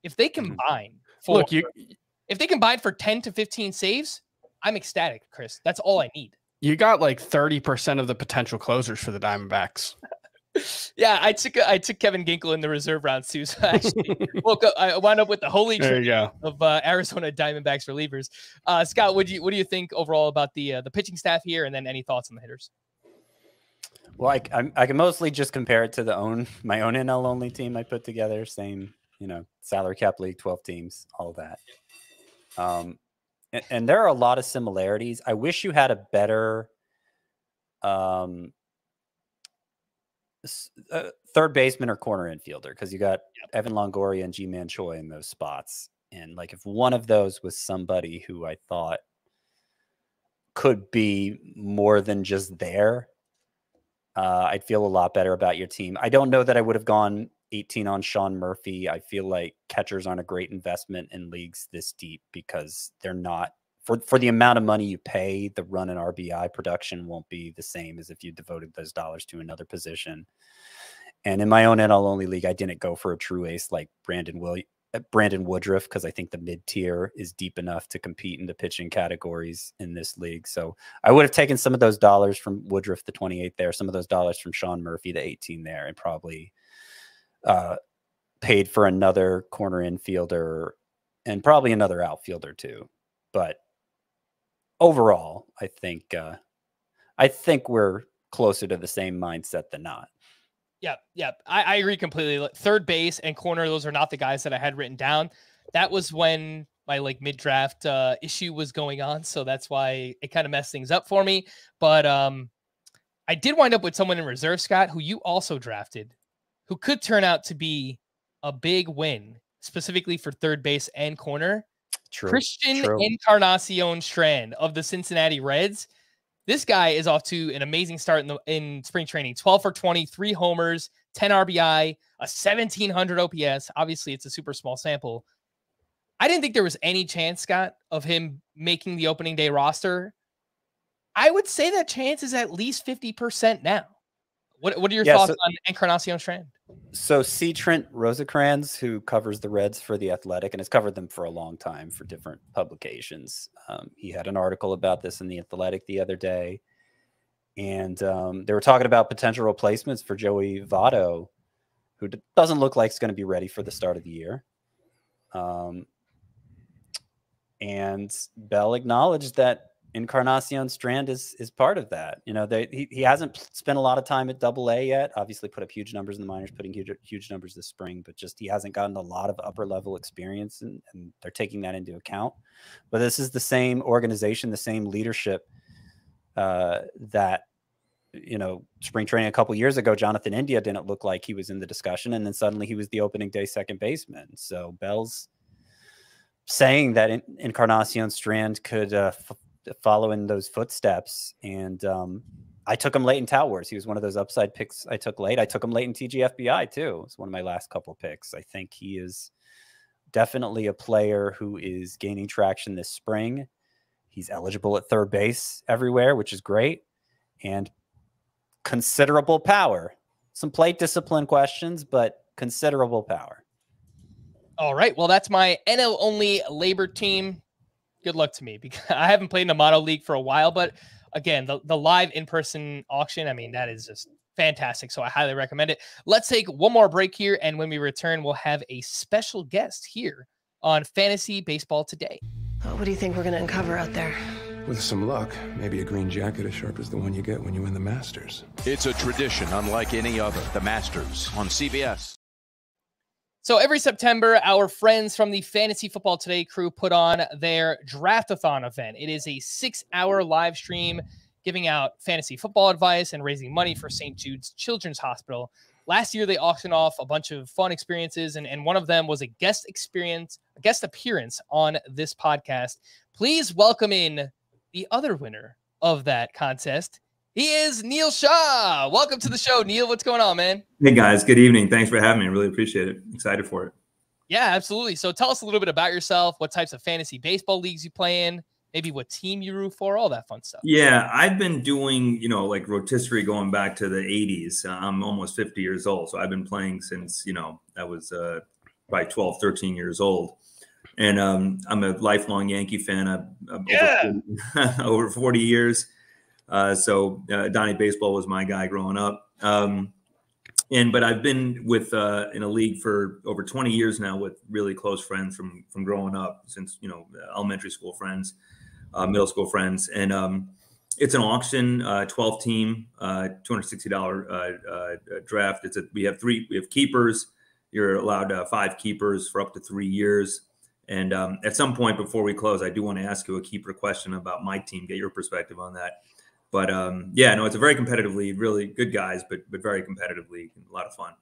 If they mm-hmm. combine for Look, you, if they combine for 10 to 15 saves, I'm ecstatic, Chris. That's all I need. You got like 30% of the potential closers for the Diamondbacks. yeah, I took I took Kevin Ginkel in the reserve rounds too. So I actually woke up. I wound up with the holy of uh, Arizona Diamondbacks relievers. Uh, Scott, what do you what do you think overall about the uh, the pitching staff here, and then any thoughts on the hitters? Well, I, I, I can mostly just compare it to the own my own NL only team I put together. Same you know, salary cap league, 12 teams, all that. Um, and, and, there are a lot of similarities. I wish you had a better um, uh, third baseman or corner infielder because you got yep. Evan Longoria and Ji-Man Choi in those spots. And like if one of those was somebody who I thought could be more than just there, uh, I'd feel a lot better about your team. I don't know that I would have gone 18 on Sean Murphy. I feel like catchers aren't a great investment in leagues this deep because they're not for for the amount of money you pay, the run and RBI production won't be the same as if you devoted those dollars to another position. And in my own NL only league, I didn't go for a true ace like Brandon William, uh, Brandon Woodruff because I think the mid tier is deep enough to compete in the pitching categories in this league. So I would have taken some of those dollars from Woodruff, the 28 there, some of those dollars from Sean Murphy, the 18 there, and probably uh, paid for another corner infielder and probably another outfielder too. But overall, I think uh, I think we're closer to the same mindset than not. Yep, yep. I, I agree completely. Third base and corner, those are not the guys that I had written down. That was when my like mid draft uh, issue was going on, so that's why it kind of messed things up for me. But um, I did wind up with someone in reserve, Scott, who you also drafted, who could turn out to be a big win, specifically for third base and corner. True. Christian true. Encarnacion Strand of the Cincinnati Reds. This guy is off to an amazing start in the in spring training. 12 for 20, three homers, 10 RBI, a 1700 OPS. Obviously, it's a super small sample. I didn't think there was any chance, Scott, of him making the opening day roster. I would say that chance is at least 50% now. What, what are your Yeah, thoughts so- on Encarnacion Strand? So C. Trent Rosecrans, who covers the Reds for the Athletic and has covered them for a long time for different publications, um, he had an article about this in the Athletic the other day, and um, they were talking about potential replacements for Joey Votto, who d- doesn't look like he's going to be ready for the start of the year. Um, and Bell acknowledged that Encarnacion Strand is is part of that. You know, they, he he hasn't spent a lot of time at Double A yet. Obviously, put up huge numbers in the minors, putting huge huge numbers this spring, but just he hasn't gotten a lot of upper level experience, and, and they're taking that into account. But this is the same organization, the same leadership uh, that you know spring training a couple years ago. Jonathan India didn't look like he was in the discussion, and then suddenly he was the opening day second baseman. So Bell's saying that Encarnacion Strand could uh, f- follow in those footsteps. And um, I took him late in Tout Wars. He was one of those upside picks I took late. I took him late in TGFBI too. It's one of my last couple picks. I think he is definitely a player who is gaining traction this spring. He's eligible at third base everywhere, which is great. And considerable power. Some plate discipline questions, but considerable power. All right. Well, that's my NL only LABR team. Good luck to me because I haven't played in a mono league for a while, but again, the, the live in person auction, I mean, that is just fantastic. So I highly recommend it. Let's take one more break here. And when we return, we'll have a special guest here on Fantasy Baseball Today. What do you think we're going to uncover out there? With some luck, maybe a green jacket as sharp as the one you get when you win the Masters. It's a tradition unlike any other. The Masters on CBS. So every September, our friends from the Fantasy Football Today crew put on their draftathon event. It is a six hour live stream giving out fantasy football advice and raising money for St. Jude's Children's Hospital. Last year, they auctioned off a bunch of fun experiences, and, and one of them was a guest experience, a guest appearance on this podcast. Please welcome in the other winner of that contest. He is Neil Shaw. Welcome to the show, Neil. What's going on, man? Hey guys, good evening. Thanks for having me. Really appreciate it. Excited for it. Yeah, absolutely. So tell us a little bit about yourself, what types of fantasy baseball leagues you play in, maybe what team you root for, all that fun stuff. Yeah, I've been doing, you know, like rotisserie going back to the 80s. I'm almost 50 years old. So I've been playing since, you know, I was uh, probably 12, 13 years old. And um, I'm a lifelong Yankee fan. I've, I've Yeah. over, over 40 years. Uh, so uh, Donnie Baseball was my guy growing up. Um, and but I've been with uh, in a league for over 20 years now with really close friends from from growing up since you know elementary school friends, uh, middle school friends, and um, it's an auction, uh, 12 team, uh, 260 dollar uh, uh, draft. It's a we have three we have keepers. You're allowed five keepers for up to three years. And um, at some point before we close, I do want to ask you a keeper question about my team. Get your perspective on that. But um, yeah, no, it's a very competitive league. Really good guys, but but very competitive league. A lot of fun.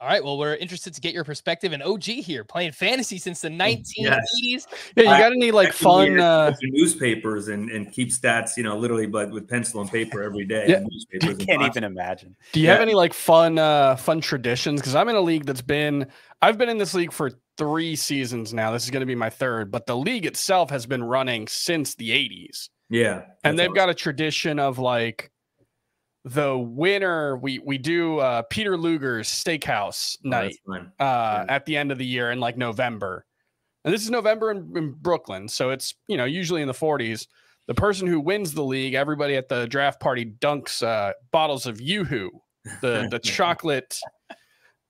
All right. Well, we're interested to get your perspective. And OG here playing fantasy since the 1980s. Yeah, you got any like Back fun? Uh, newspapers and, and keep stats, you know, literally, but with pencil and paper every day. Yeah. and newspapers Can't even imagine. do you Yeah. have any like fun, uh, fun traditions? Because I'm in a league that's been, I've been in this league for three seasons now. This is going to be my third, but the league itself has been running since the 80s. Yeah, and they've got a tradition of like the winner we we do uh peter luger's steakhouse Oh, night fun. uh at the end of the year in like november. And this is november in, in brooklyn so it's you know usually in the 40s the person who wins the league everybody at the draft party dunks uh bottles of yoo-hoo the the chocolate.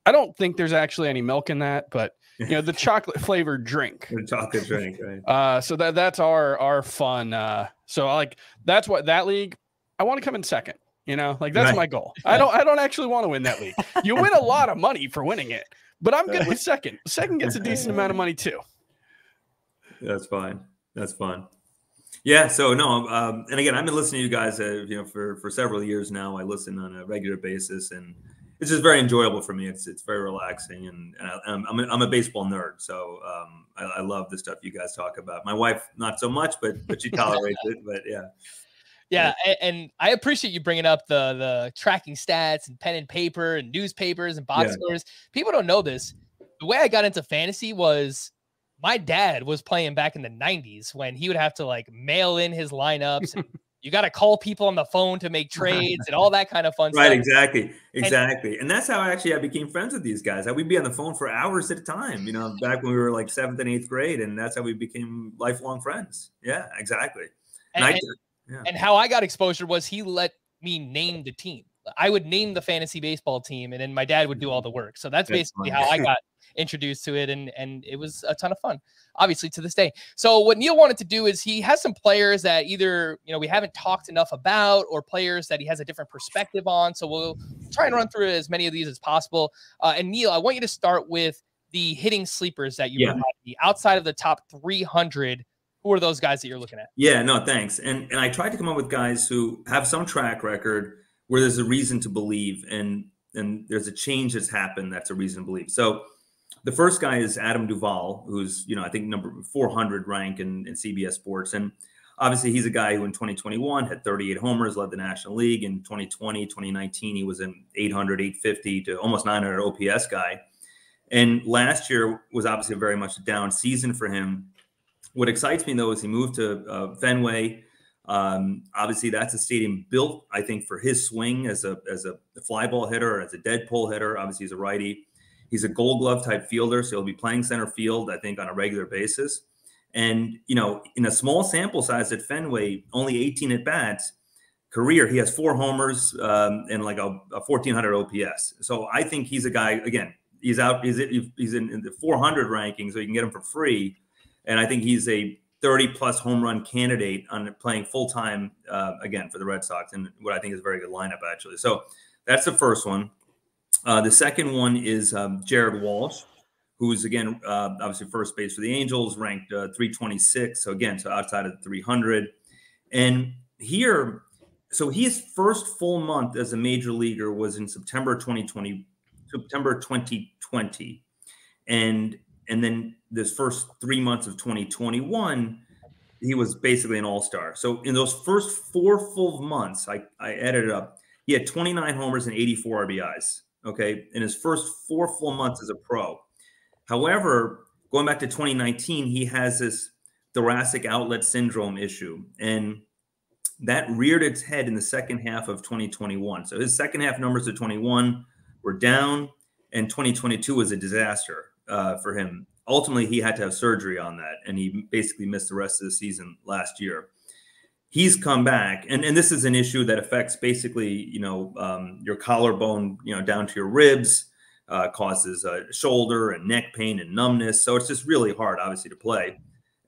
I don't think there's actually any milk in that but you know the chocolate flavored drink. The chocolate drink, right? Uh, so that that's our our fun. Uh, so like that's what that league. I want to come in second. You know, like that's Right. my goal. I don't I don't actually want to win that league. You win a lot of money for winning it, but I'm good with second. Second gets a decent amount of money too. That's fine. That's fun. Yeah. So no, um, and again, I've been listening to you guys, uh, you know, for for several years now. I listen on a regular basis, and it's just very enjoyable for me. It's it's very relaxing, and, and I, I'm I'm a, I'm a baseball nerd, so um, I, I love the stuff you guys talk about. My wife, not so much, but but she tolerates it. But yeah, Yeah, a- and I appreciate you bringing up the the tracking stats and pen and paper and newspapers and box Yeah. scores. People don't know this. The way I got into fantasy was my dad was playing back in the 90s when he would have to like mail in his lineups. and you got to call people on the phone to make trades and all that kind of fun right, stuff. Right, exactly, exactly, and that's how actually I became friends with these guys. We'd be on the phone for hours at a time, you know, back when we were like seventh and eighth grade, and that's how we became lifelong friends. Yeah, exactly. And, And, I, and- yeah. and how I got exposure was he let me name the team. I would name the fantasy baseball team, and then my dad would do all the work. So that's That's basically fun. how I got introduced to it, and and it was a ton of fun. Obviously, to this day. So what Neil wanted to do is he has some players that either you know we haven't talked enough about, or players that he has a different perspective on. So we'll try and run through as many of these as possible. Uh, and Neil, I want you to start with the hitting sleepers that you Yeah. provided me outside of the top 300. Who are those guys that you're looking at? Yeah, no, thanks. And and I tried to come up with guys who have some track record where there's a reason to believe and and there's a change that's happened that's a reason to believe. So the first guy is Adam Duvall, who's, you know, I think number 400 rank in, in CBS Sports. And obviously he's a guy who in 2021 had 38 homers, led the National League. In 2020, 2019, he was an 800, 850 to almost 900 OPS guy. And last year was obviously a very much a down season for him. What excites me though is he moved to uh, Fenway. Um, obviously, that's a stadium built, I think, for his swing as a as a fly ball hitter, as a dead pull hitter. Obviously, he's a righty. He's a Gold Glove type fielder, so he'll be playing center field, I think, on a regular basis. And you know, in a small sample size at Fenway, only 18 at bats career, he has four homers um, and like a, a 1400 OPS. So I think he's a guy. Again, he's out. He's he's in, in the 400 ranking, so you can get him for free. And I think he's a 30 plus home run candidate on playing full time uh, again for the Red Sox, and what I think is a very good lineup actually. So that's the first one. Uh, the second one is um, Jared Walsh, who's again uh, obviously first base for the Angels, ranked uh, 326. So again, so outside of the 300, and here, so his first full month as a major leaguer was in September 2020, September 2020, and and then this first three months of 2021 he was basically an all-star. So in those first four full months i i added up he had 29 homers and 84 rbis okay in his first four full months as a pro however going back to 2019 he has this thoracic outlet syndrome issue and that reared its head in the second half of 2021 so his second half numbers of 21 were down and 2022 was a disaster uh, for him. Ultimately, he had to have surgery on that, and he basically missed the rest of the season last year. He's come back, and, and this is an issue that affects basically, you know, um, your collarbone, you know, down to your ribs, uh, causes uh, shoulder and neck pain and numbness. So it's just really hard, obviously, to play.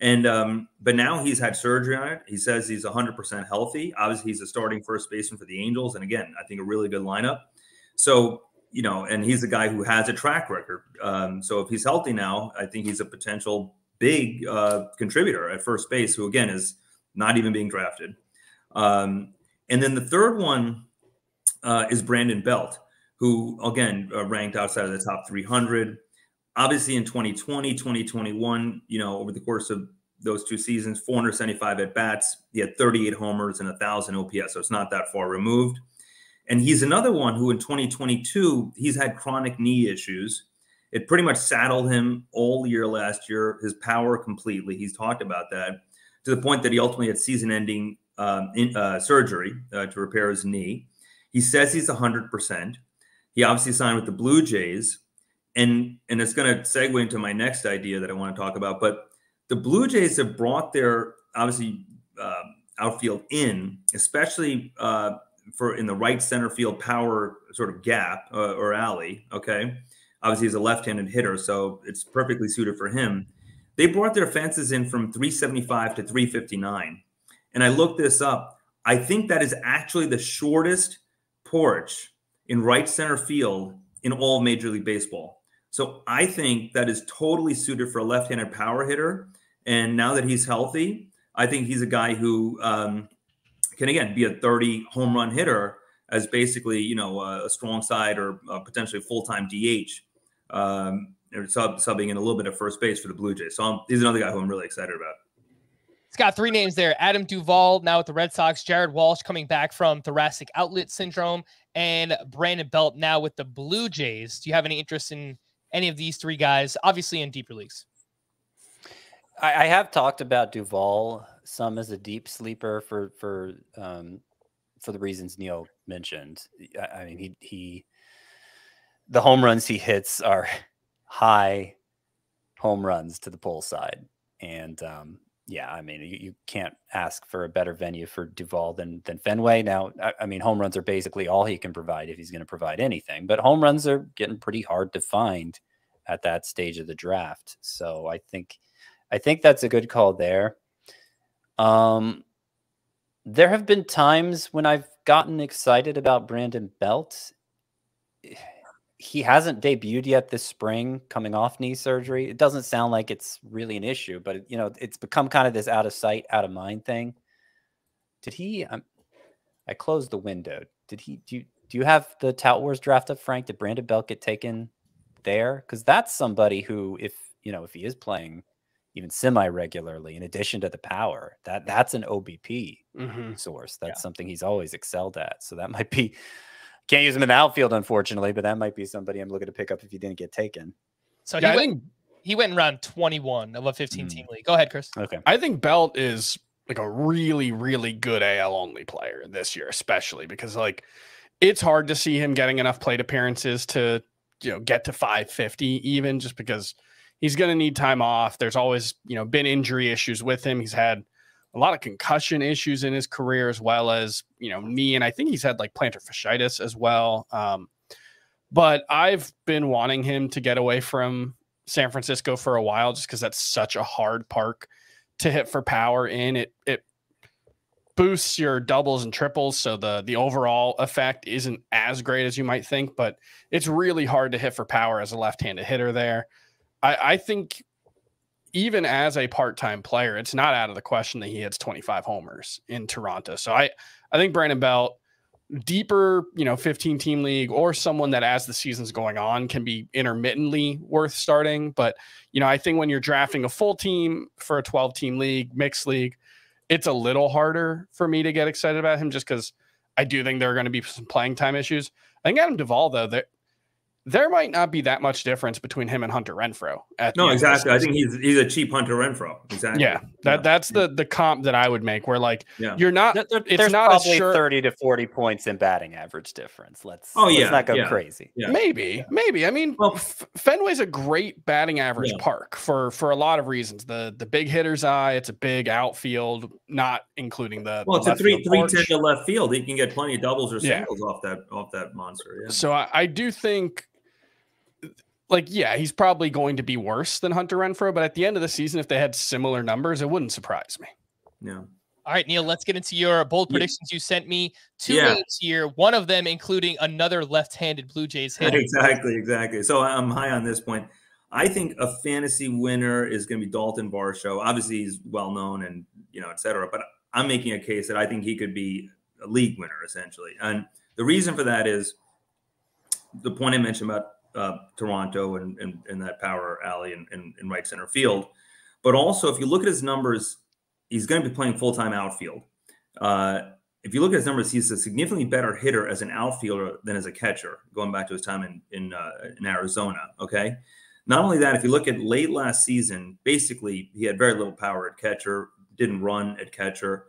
And um, but now he's had surgery on it. He says he's 100% healthy. Obviously, he's a starting first baseman for the Angels, and again, I think a really good lineup. So you know, and he's a guy who has a track record. Um, so if he's healthy now, I think he's a potential big uh, contributor at first base, who again is not even being drafted. Um, and then the third one uh, is Brandon Belt, who again uh, ranked outside of the top 300. Obviously, in 2020, 2021, you know, over the course of those two seasons, 475 at bats, he had 38 homers and 1,000 OPS. So it's not that far removed. And he's another one who in 2022, he's had chronic knee issues. It pretty much saddled him all year last year, his power completely. He's talked about that to the point that he ultimately had season ending um, in, uh, surgery uh, to repair his knee. He says he's 100%. He obviously signed with the Blue Jays. And, and it's going to segue into my next idea that I want to talk about. But the Blue Jays have brought their obviously uh, outfield in, especially uh, for in the right center field power sort of gap uh, or alley. Okay. Obviously, he's a left-handed hitter, so it's perfectly suited for him. They brought their fences in from 375 to 359. And I looked this up. I think that is actually the shortest porch in right center field in all Major League Baseball. So I think that is totally suited for a left-handed power hitter. And now that he's healthy, I think he's a guy who um, can again be a 30 home run hitter as basically you know a strong side or potentially full-time DH. Um, or sub, subbing in a little bit of first base for the Blue Jays. So I'm, he's another guy who I'm really excited about. It's got three names there Adam Duvall, now with the Red Sox, Jared Walsh coming back from thoracic outlet syndrome, and Brandon Belt now with the Blue Jays. Do you have any interest in any of these three guys? Obviously, in deeper leagues. I, I have talked about Duvall some as a deep sleeper for for um, for the reasons Neil mentioned. I, I mean, he he the home runs he hits are high home runs to the pull side. And um, yeah, I mean, you, you, can't ask for a better venue for Duvall than than Fenway. Now, I, I mean, home runs are basically all he can provide if he's going to provide anything. But home runs are getting pretty hard to find at that stage of the draft. So I think I think that's a good call there. Um, there have been times when I've gotten excited about Brandon Belt he hasn't debuted yet this spring coming off knee surgery. It doesn't sound like it's really an issue, but you know, it's become kind of this out of sight, out of mind thing. Did he um, I closed the window. Did he do you, do you have the Tout Wars draft up, Frank? Did Brandon Belt get taken there? Because that's somebody who, if you know, if he is playing even semi regularly, in addition to the power, that that's an OBP mm-hmm. source. That's yeah. something he's always excelled at. So that might be can't use him in the outfield, unfortunately, but that might be somebody I'm looking to pick up if he didn't get taken. So yeah, he, went, think, he went in round 21 of a 15 team mm, league. Go ahead, Chris. Okay. I think Belt is like a really, really good AL only player this year, especially because like it's hard to see him getting enough plate appearances to, you know, get to 550 even just because he's going to need time off. There's always, you know, been injury issues with him. He's had a lot of concussion issues in his career, as well as you know knee, and I think he's had like plantar fasciitis as well. Um, but I've been wanting him to get away from San Francisco for a while, just because that's such a hard park to hit for power in. It it boosts your doubles and triples, so the the overall effect isn't as great as you might think. But it's really hard to hit for power as a left-handed hitter there. I, I think even as a part-time player, it's not out of the question that he hits 25 homers in Toronto. So I, I think Brandon Belt, deeper, you know, 15 team league or someone that as the season's going on can be intermittently worth starting. But, you know, I think when you're drafting a full team for a 12 team league, mixed league, it's a little harder for me to get excited about him just because I do think there are going to be some playing time issues. I think Adam Duvall, though, that there might not be that much difference between him and Hunter Renfroe. no, exactly. I think he's he's a cheap Hunter Renfroe. Exactly. Yeah, that yeah. that's the the comp that I would make. Where like yeah. you're not. There, it's there's not probably sure, thirty to forty points in batting average difference. Let's oh yeah, let's not go yeah. crazy. Yeah. Maybe, maybe. I mean, well, Fenway's a great batting average park for for a lot of reasons. The the big hitter's eye. It's a big outfield, not including the. Well, the it's a three three ten to left field. He can get plenty of doubles or singles off that off that monster. Yeah. So I, I do think like, yeah, he's probably going to be worse than Hunter Renfroe, but at the end of the season, if they had similar numbers, it wouldn't surprise me. Yeah. All right, Neil, let's get into your bold predictions. You sent me two yeah. names here, one of them including another left handed Blue Jays hitter. Exactly, exactly. So I'm high on this point. I think a fantasy winner is going to be Daulton Varsho. Obviously, he's well known and, you know, et cetera, but I'm making a case that I think he could be a league winner essentially. And the reason for that is the point I mentioned about uh, Toronto and, and, and that power alley and, right center field. But also, if you look at his numbers, he's going to be playing full time outfield. Uh, if you look at his numbers, he's a significantly better hitter as an outfielder than as a catcher, going back to his time in in, uh, in Arizona. Okay. Not only that, if you look at late last season, basically he had very little power at catcher, didn't run at catcher.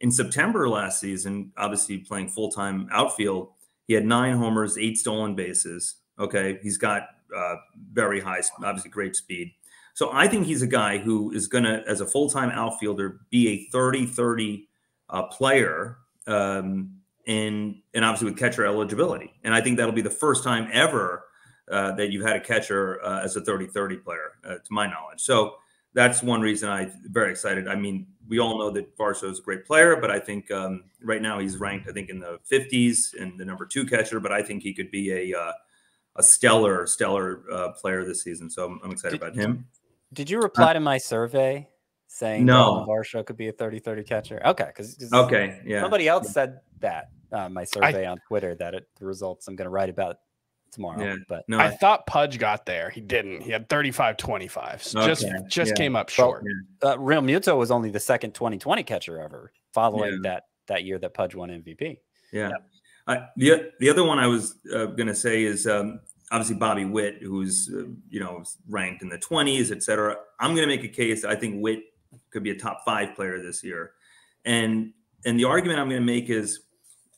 In September last season, obviously playing full time outfield, he had nine homers, eight stolen bases, Okay, he's got uh, very high, obviously great speed. So I think he's a guy who is going to, as a full time outfielder, be a 30 30 uh, player, um, and and obviously with catcher eligibility. And I think that'll be the first time ever uh, that you've had a catcher uh, as a 30-30 player, uh, to my knowledge. So that's one reason I'm very excited. I mean, we all know that Varsho is a great player, but I think um, right now he's ranked, I think, in the 50s and the number two catcher. But I think he could be a uh, a stellar, stellar uh, player this season. So I'm, I'm excited Did- about him. Did you reply to my survey saying No. Daulton Varsho could be a 30-30 catcher? Okay, because Okay, yeah. somebody else said that uh, my survey on Twitter that it, the results I'm going to write about tomorrow. Yeah. But No, I I- thought Pudge got there. He didn't. He had 35 25. So just Okay, just yeah. came up Well, short. uh, Realmuto was only the second 2020 catcher ever, following Yeah. that that year that Pudge won MVP. Yeah. The the other one I was uh, going to say is um, obviously Bobby Witt, who's uh, you know ranked in the twenties, et cetera. I'm going to make a case. I think Witt could be a top five player this year, and and the argument I'm going to make is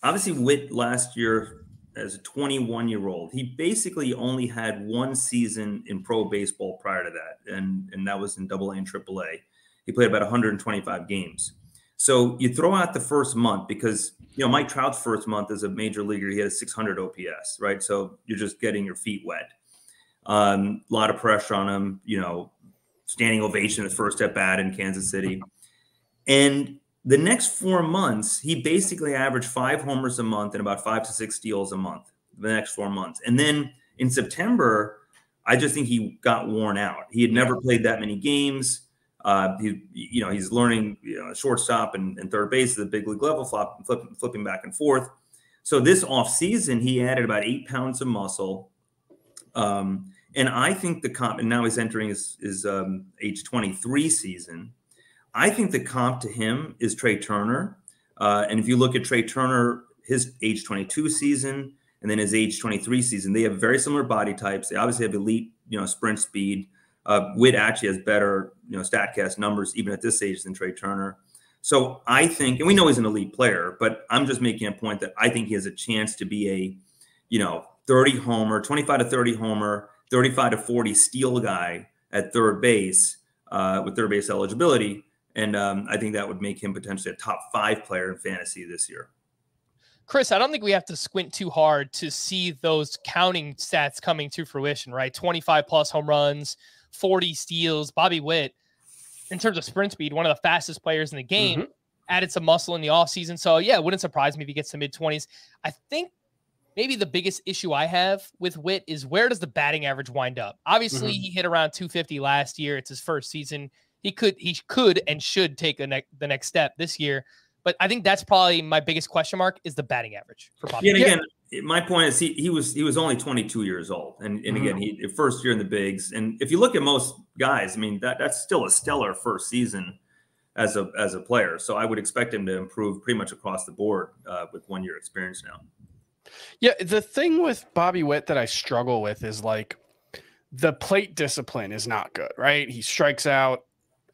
obviously Witt last year as a 21 year old, he basically only had one season in pro baseball prior to that, and and that was in Double A and Triple A. He played about 125 games. So you throw out the first month because you know Mike Trout's first month as a major leaguer, he had a 600 OPS, right? So you're just getting your feet wet. Um, a lot of pressure on him, you know, standing ovation the first at bat in Kansas City, and the next four months he basically averaged five homers a month and about five to six steals a month. The next four months, and then in September, I just think he got worn out. He had never played that many games. Uh, he, you know, he's learning you know, shortstop and, and third base at the big league level, flop, flip, flipping back and forth. So this off season, he added about eight pounds of muscle. Um, and I think the comp, and now he's entering his, his um, age 23 season. I think the comp to him is Trea Turner. Uh, and if you look at Trea Turner, his age 22 season and then his age 23 season, they have very similar body types. They obviously have elite, you know, sprint speed. Uh, Witt actually has better, you know, Statcast numbers even at this age than Trea Turner. So I think, and we know he's an elite player, but I'm just making a point that I think he has a chance to be a, you know, 30 homer, 25 to 30 homer, 35 to 40 steal guy at third base uh, with third base eligibility. And um, I think that would make him potentially a top five player in fantasy this year. Chris, I don't think we have to squint too hard to see those counting stats coming to fruition, right? 25 plus home runs, 40 steals. Bobby Witt, in terms of sprint speed, one of the fastest players in the game, Mhm. added some muscle in the offseason. So, yeah, it wouldn't surprise me if he gets to mid 20s. I think maybe the biggest issue I have with Witt is where does the batting average wind up? Obviously, Mhm. he hit around 250 last year. It's his first season. He could, he could and should take the next the next step this year. But I think that's probably my biggest question mark is the batting average for Bobby. Yeah, again, my point is he he was he was only 22 years old, and and again, Mm-hmm. he first year in the bigs. And if you look at most guys, I mean that that's still a stellar first season as a as a player. So I would expect him to improve pretty much across the board uh, with one year experience now. Yeah, the thing with Bobby Witt that I struggle with is like the plate discipline is not good, right? He strikes out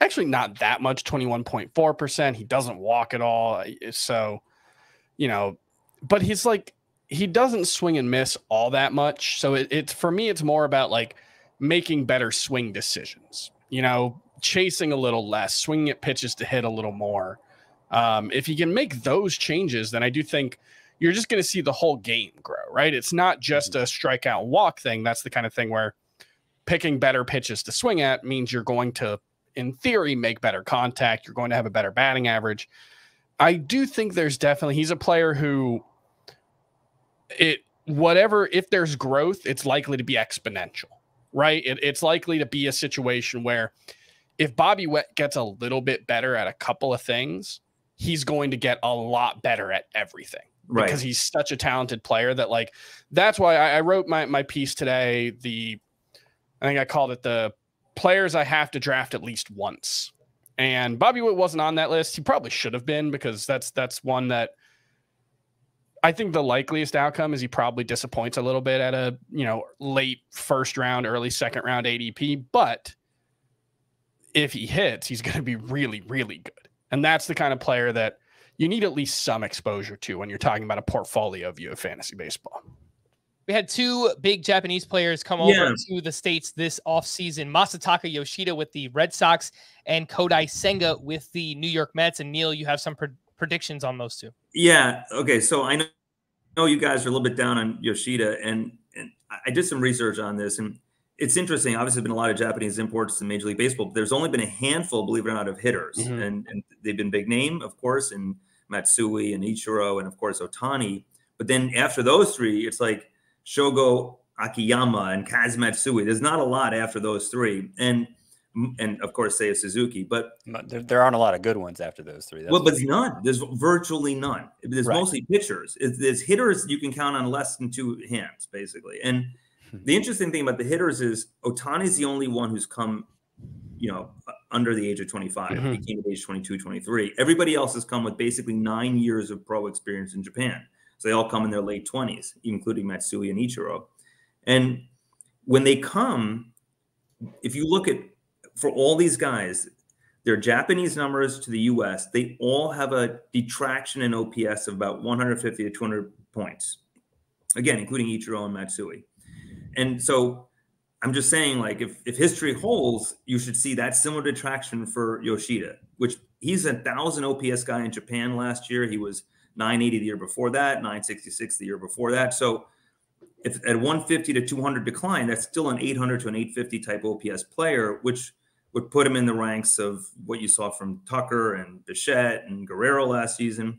actually not that much, 21.4%. He doesn't walk at all. So, you know, but he's like, he doesn't swing and miss all that much. So it, it's for me, it's more about like making better swing decisions, you know, chasing a little less, swinging at pitches to hit a little more. Um, if you can make those changes, then I do think you're just going to see the whole game grow, right? It's not just a strikeout walk thing. That's the kind of thing where picking better pitches to swing at means you're going to, in theory, make better contact. You're going to have a better batting average. I do think there's definitely, he's a player who it, whatever, if there's growth, it's likely to be exponential, right? It, it's likely to be a situation where if Bobby Witt gets a little bit better at a couple of things, he's going to get a lot better at everything Right. because he's such a talented player that like that's why I, I wrote my my piece today. The I think I called it the players I have to draft at least once. And Bobby Witt wasn't on that list. He probably should have been because that's that's one that I think the likeliest outcome is he probably disappoints a little bit at a you know late first round, early second round ADP. But if he hits, he's going to be really, really good. And that's the kind of player that you need at least some exposure to when you're talking about a portfolio view of fantasy baseball. We had two big Japanese players come Yeah. over to the States this offseason. Masataka Yoshida with the Red Sox and Kodai Senga with the New York Mets. And Neil, you have some pre- predictions on those two. Yeah. Okay. So I know, know you guys are a little bit down on Yoshida, and and I did some research on this, and it's interesting. Obviously, there's been a lot of Japanese imports in Major League Baseball, but there's only been a handful, believe it or not, of hitters, Mhm. and, and they've been big name, of course, and Matsui and Ichiro, and of course Ohtani. But then after those three, it's like Shogo Akiyama and Kaz Matsui. There's not a lot after those three, and and of course Seiya Suzuki. But There, there aren't a lot of good ones after those three. That's well, but there's none. There's virtually none. There's Right. mostly pitchers. There's hitters you can count on less than two hands, basically. And Hmm. the interesting thing about the hitters is Ohtani's the only one who's come, you know, under the age of 25. Mm-hmm. He came at age 22, 23. Everybody else has come with basically nine years of pro experience in Japan. So they all come in their late 20s, including Matsui and Ichiro. And when they come, if you look at for all these guys, their Japanese numbers to the US, they all have a detraction in OPS of about 150 to 200 points. Again, including Ichiro and Matsui. And so I'm just saying, like, if, if history holds, you should see that similar detraction for Yoshida, which he's a thousand OPS guy in Japan last year. He was 980 the year before that, 966 the year before that. So if at 150 to 200 decline, that's still an 800 to an 850 type OPS player, which would put him in the ranks of what you saw from Tucker and Bichette and Guerrero last season.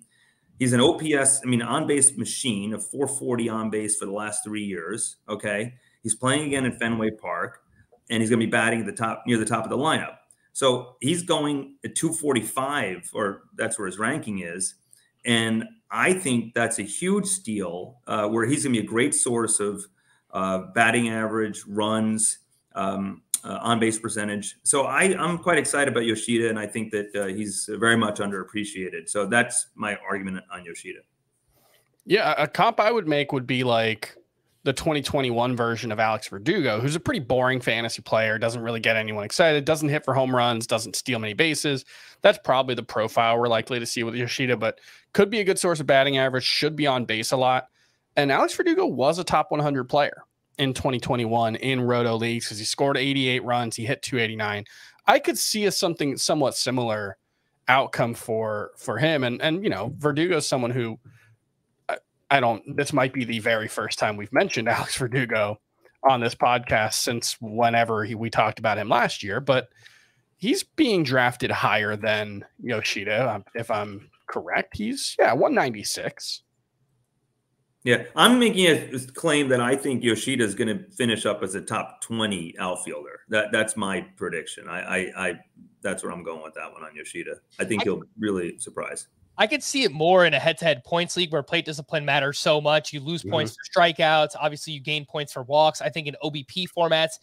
He's an OPS, I mean, on base machine of 440 on base for the last three years. Okay. He's playing again in Fenway Park and he's going to be batting at the top near the top of the lineup. So he's going at 245, or that's where his ranking is. And I think that's a huge steal uh, where he's going to be a great source of uh, batting average, runs, um, uh, on base percentage. So I, I'm quite excited about Yoshida, and I think that uh, he's very much underappreciated. So that's my argument on Yoshida. Yeah, a comp I would make would be like the 2021 version of Alex Verdugo, who's a pretty boring fantasy player, doesn't really get anyone excited, doesn't hit for home runs, doesn't steal many bases. That's probably the profile we're likely to see with Yoshida, but could be a good source of batting average, should be on base a lot. And Alex Verdugo was a top 100 player in 2021 in Roto leagues because he scored 88 runs, he hit 289. I could see a something somewhat similar outcome for for him. And and you know, Verdugo is someone who I, I don't. This might be the very first time we've mentioned Alex Verdugo on this podcast since whenever he, we talked about him last year. But he's being drafted higher than Yoshida, if I'm correct. He's yeah 196. Yeah, I'm making a claim that I think Yoshida is going to finish up as a top 20 outfielder. That that's my prediction. I, I, I that's where I'm going with that one on Yoshida. I think I- he'll really surprise. I could see it more in a head-to-head points league where plate discipline matters so much. You lose points mm-hmm. for strikeouts. Obviously, you gain points for walks. I think in OBP formats,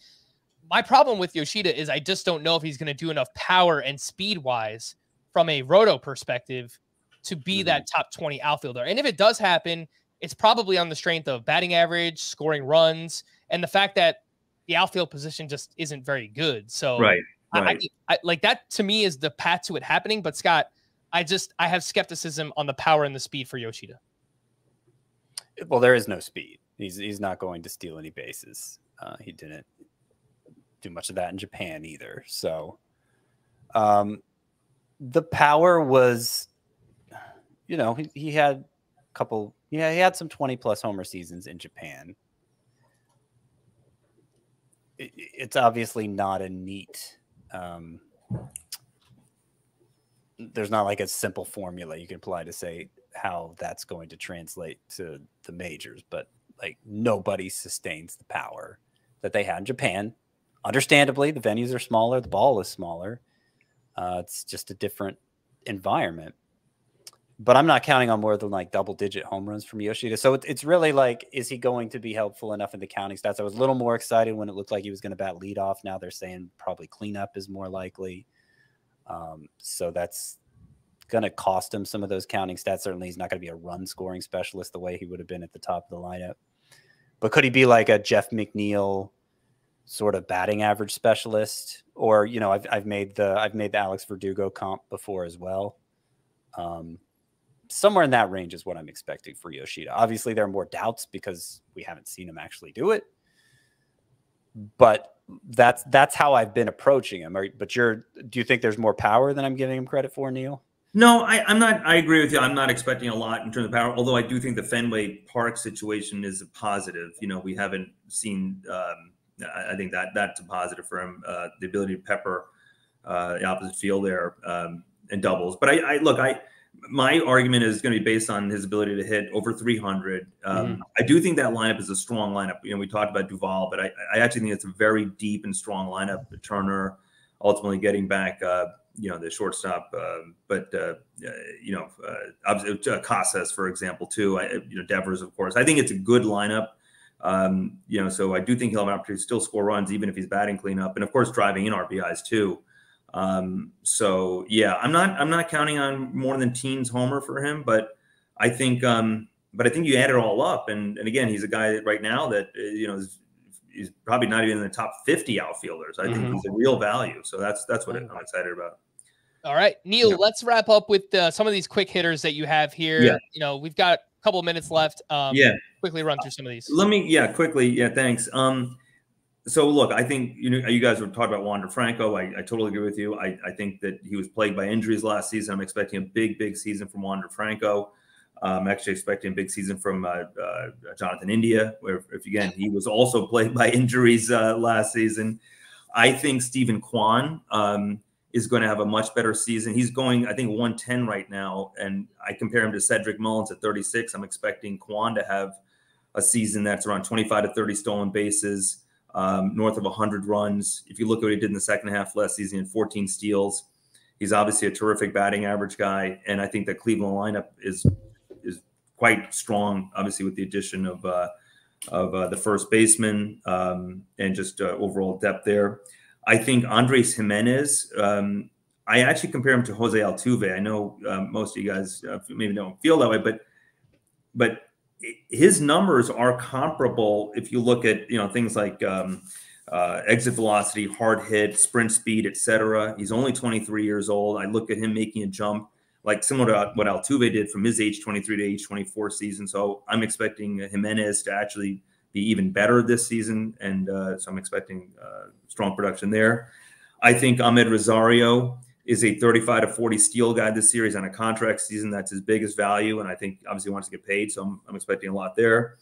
my problem with Yoshida is I just don't know if he's going to do enough power and speed-wise from a roto perspective to be mm-hmm. that top 20 outfielder. And if it does happen, it's probably on the strength of batting average, scoring runs, and the fact that the outfield position just isn't very good. So Right. I- I, Right. I, like that to me is the path to it happening. But Scott, I just I have skepticism on the power and the speed for Yoshida. Well, there is no speed. He's he's not going to steal any bases. Uh, he didn't do much of that in Japan either. So, um, the power was, you know, he, he had a couple. Yeah, he had some twenty plus homer seasons in Japan. It's obviously not a neat. Um, there's not like a simple formula you can apply to say how that's going to translate to the majors, but like nobody sustains the power that they had in Japan. Understandably, the venues are smaller, the ball is smaller. Uh, it's just a different environment. But I'm not counting on more than like double digit home runs from Yoshida. So it, it's really like, is he going to be helpful enough in the counting stats? I was a little more excited when it looked like he was going to bat lead off. Now they're saying probably cleanup is more likely. Um, so that's going to cost him some of those counting stats. Certainly, he's not going to be a run scoring specialist the way he would have been at the top of the lineup. But could he be like a Jeff McNeil sort of batting average specialist? Or you know, I've I've made the I've made the Alex Verdugo comp before as well. Um, somewhere in that range is what I'm expecting for Yoshida. Obviously, there are more doubts because we haven't seen him actually do it. But that's that's how I've been approaching him. But you're do you think there's more power than I'm giving him credit for, Neil? No, I, am not. I agree with you. I'm not expecting a lot in terms of power. Although I do think the Fenway Park situation is a positive. You know, we haven't seen. Um, I, I, think that that's a positive for him. Uh, the ability to pepper uh, the opposite field there um, and doubles. But I, I, look. I my argument is going to be based on his ability to hit over 300. Um, mm-hmm. I do think that lineup is a strong lineup. You know, we talked about Duvall, but I, I actually think it's a very deep and strong lineup. Turner ultimately getting back. Uh, you know the shortstop, uh, but uh, you know uh, Casas, for example, too. I, you know Devers, of course. I think it's a good lineup. Um, you know, so I do think he'll have an opportunity to still score runs, even if he's batting cleanup, and of course driving in RBIs too. Um, so yeah, I'm not I'm not counting on more than teens homer for him, but I think um, but I think you add it all up, and and again, he's a guy right now that uh, you know is he's probably not even in the top 50 outfielders. I think mm-hmm. he's a real value. So that's that's what I'm excited about. All right, Neil, yeah. let's wrap up with uh, some of these quick hitters that you have here. Yeah. You know, we've got a couple of minutes left. Um, yeah. Quickly run through some of these. Let me, yeah, quickly. Yeah, thanks. Um, so look, I think you know you guys were talking about Wander Franco. I, I totally agree with you. I, I think that he was plagued by injuries last season. I'm expecting a big, big season from Wander Franco. I'm actually expecting a big season from uh, uh, Jonathan India, where if again he was also plagued by injuries uh, last season. I think Steven Kwan um, is going to have a much better season. He's going, I think, 110 right now, and I compare him to Cedric Mullins at 36. I'm expecting Kwan to have a season that's around 25 to 30 stolen bases, um, north of 100 runs. If you look at what he did in the second half last season, had 14 steals. He's obviously a terrific batting average guy, and I think the Cleveland lineup is is quite strong, obviously with the addition of uh, of uh, the first baseman um, and just uh, overall depth there. I think Andres Gimenez. Um, I actually compare him to Jose Altuve. I know um, most of you guys uh, maybe don't feel that way, but but his numbers are comparable if you look at you know things like um, uh, exit velocity, hard hit, sprint speed, etc. He's only 23 years old. I look at him making a jump like similar to what Altuve did from his age 23 to age 24 season. So I'm expecting Gimenez to actually be even better this season, and uh, so I'm expecting uh, strong production there. I think Amed Rosario is a 35 to 40 steal guy this series on a contract season. That's his biggest value, and I think obviously wants to get paid, so I'm, I'm expecting a lot there.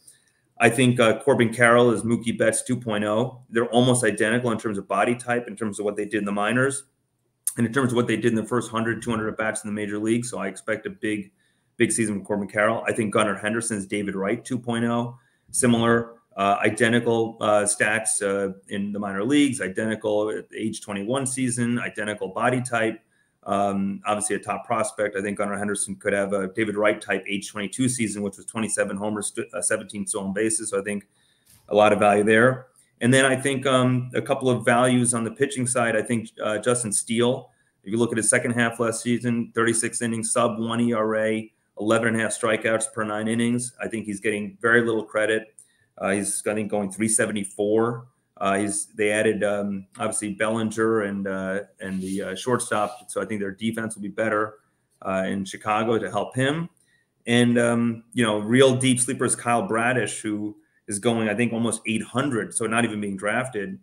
I think uh, Corbin Carroll is Mookie Betts 2.0. They're almost identical in terms of body type, in terms of what they did in the minors and in terms of what they did in the first 100, 200 at bats in the major league. So I expect a big, big season from Corbin Carroll. I think Gunnar Henderson is David Wright 2.0, similar, uh, identical uh, stats uh, in the minor leagues, identical age 21 season, identical body type. Um, obviously, a top prospect. I think Gunnar Henderson could have a David Wright type age 22 season, which was 27 homers, uh, 17 stolen bases. So I think a lot of value there. And then I think um, a couple of values on the pitching side. I think uh, Justin Steele, if you look at his second half last season, 36 innings, sub one ERA, 11 and a half strikeouts per nine innings. I think he's getting very little credit. Uh, he's I think going 374. Uh, he's they added um, obviously Bellinger and uh, and the shortstop, so I think their defense will be better in Chicago to help him. And um, you know, real deep sleepers Kyle Bradish, who is going, I think, almost 800. So not even being drafted.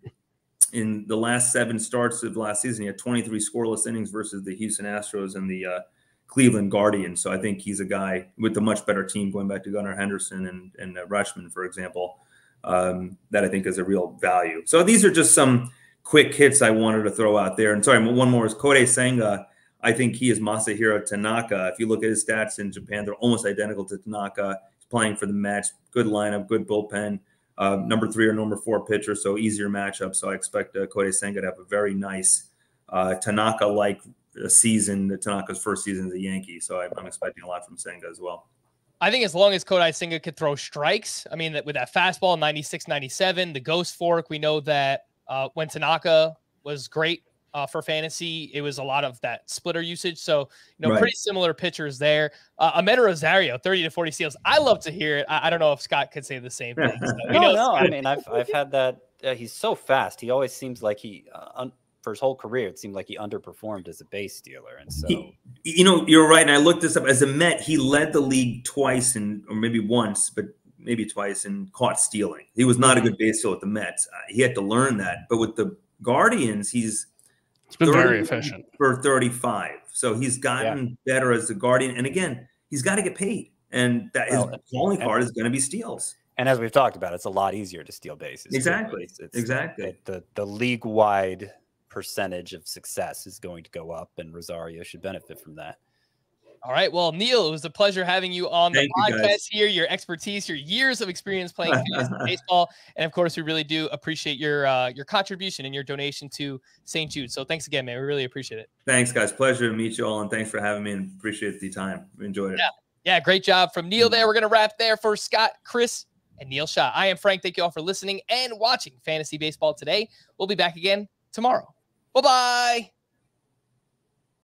In the last seven starts of last season, he had 23 scoreless innings versus the Houston Astros and the Cleveland Guardians. So I think he's a guy with a much better team, going back to Gunnar Henderson and, and uh, Rutschman, for example, um, that I think is a real value. So these are just some quick hits I wanted to throw out there. And sorry, one more is Kodai Senga. I think he is Masahiro Tanaka. If you look at his stats in Japan, they're almost identical to Tanaka He's playing for the Mets. Good lineup, good bullpen. Uh, number three or number four pitcher, so easier matchup. So I expect uh, Kodai Senga to have a very nice uh, Tanaka-like season. Tanaka's first season as a Yankee, so I, I'm expecting a lot from Senga as well. I think as long as Kodai Senga could throw strikes, I mean, with that fastball 96 97, the ghost fork, we know that uh, when Tanaka was great uh, for fantasy. It was a lot of that splitter usage. So, you know, right. pretty similar pitchers there. Uh, Amed Rosario, 30 to 40 steals. I love to hear it. I, I don't know if Scott could say the same thing. So no, no. I mean, I've, I've had that. Uh, he's so fast. He always seems like he, uh, un- for his whole career, it seemed like he underperformed as a base stealer. And so, he, you know, you're right. And I looked this up as a Met, he led the league twice and, or maybe once, but maybe twice and caught stealing. He was not a good base stealer with the Mets. Uh, he had to learn that. But with the Guardians, he's, It's been very efficient for 35. So he's gotten yeah. better as the guardian. And again, he's got to get paid. And that well, his calling card is going to be steals. And as we've talked about, it's a lot easier to steal bases. Exactly. It's, it's exactly. The, the, the league wide percentage of success is going to go up, and Rosario should benefit from that. All right. Well, Neil, it was a pleasure having you on Thank the podcast here. Your expertise, your years of experience playing baseball, and of course, we really do appreciate your uh, your contribution and your donation to St. Jude. So, thanks again, man. We really appreciate it. Thanks, guys. Pleasure to meet you all, and thanks for having me. And appreciate the time. We enjoyed it. Yeah, yeah. Great job from Neil. There. We're gonna wrap there for Scott, Chris, and Neil Shaw. I am Frank. Thank you all for listening and watching Fantasy Baseball today. We'll be back again tomorrow. Bye bye.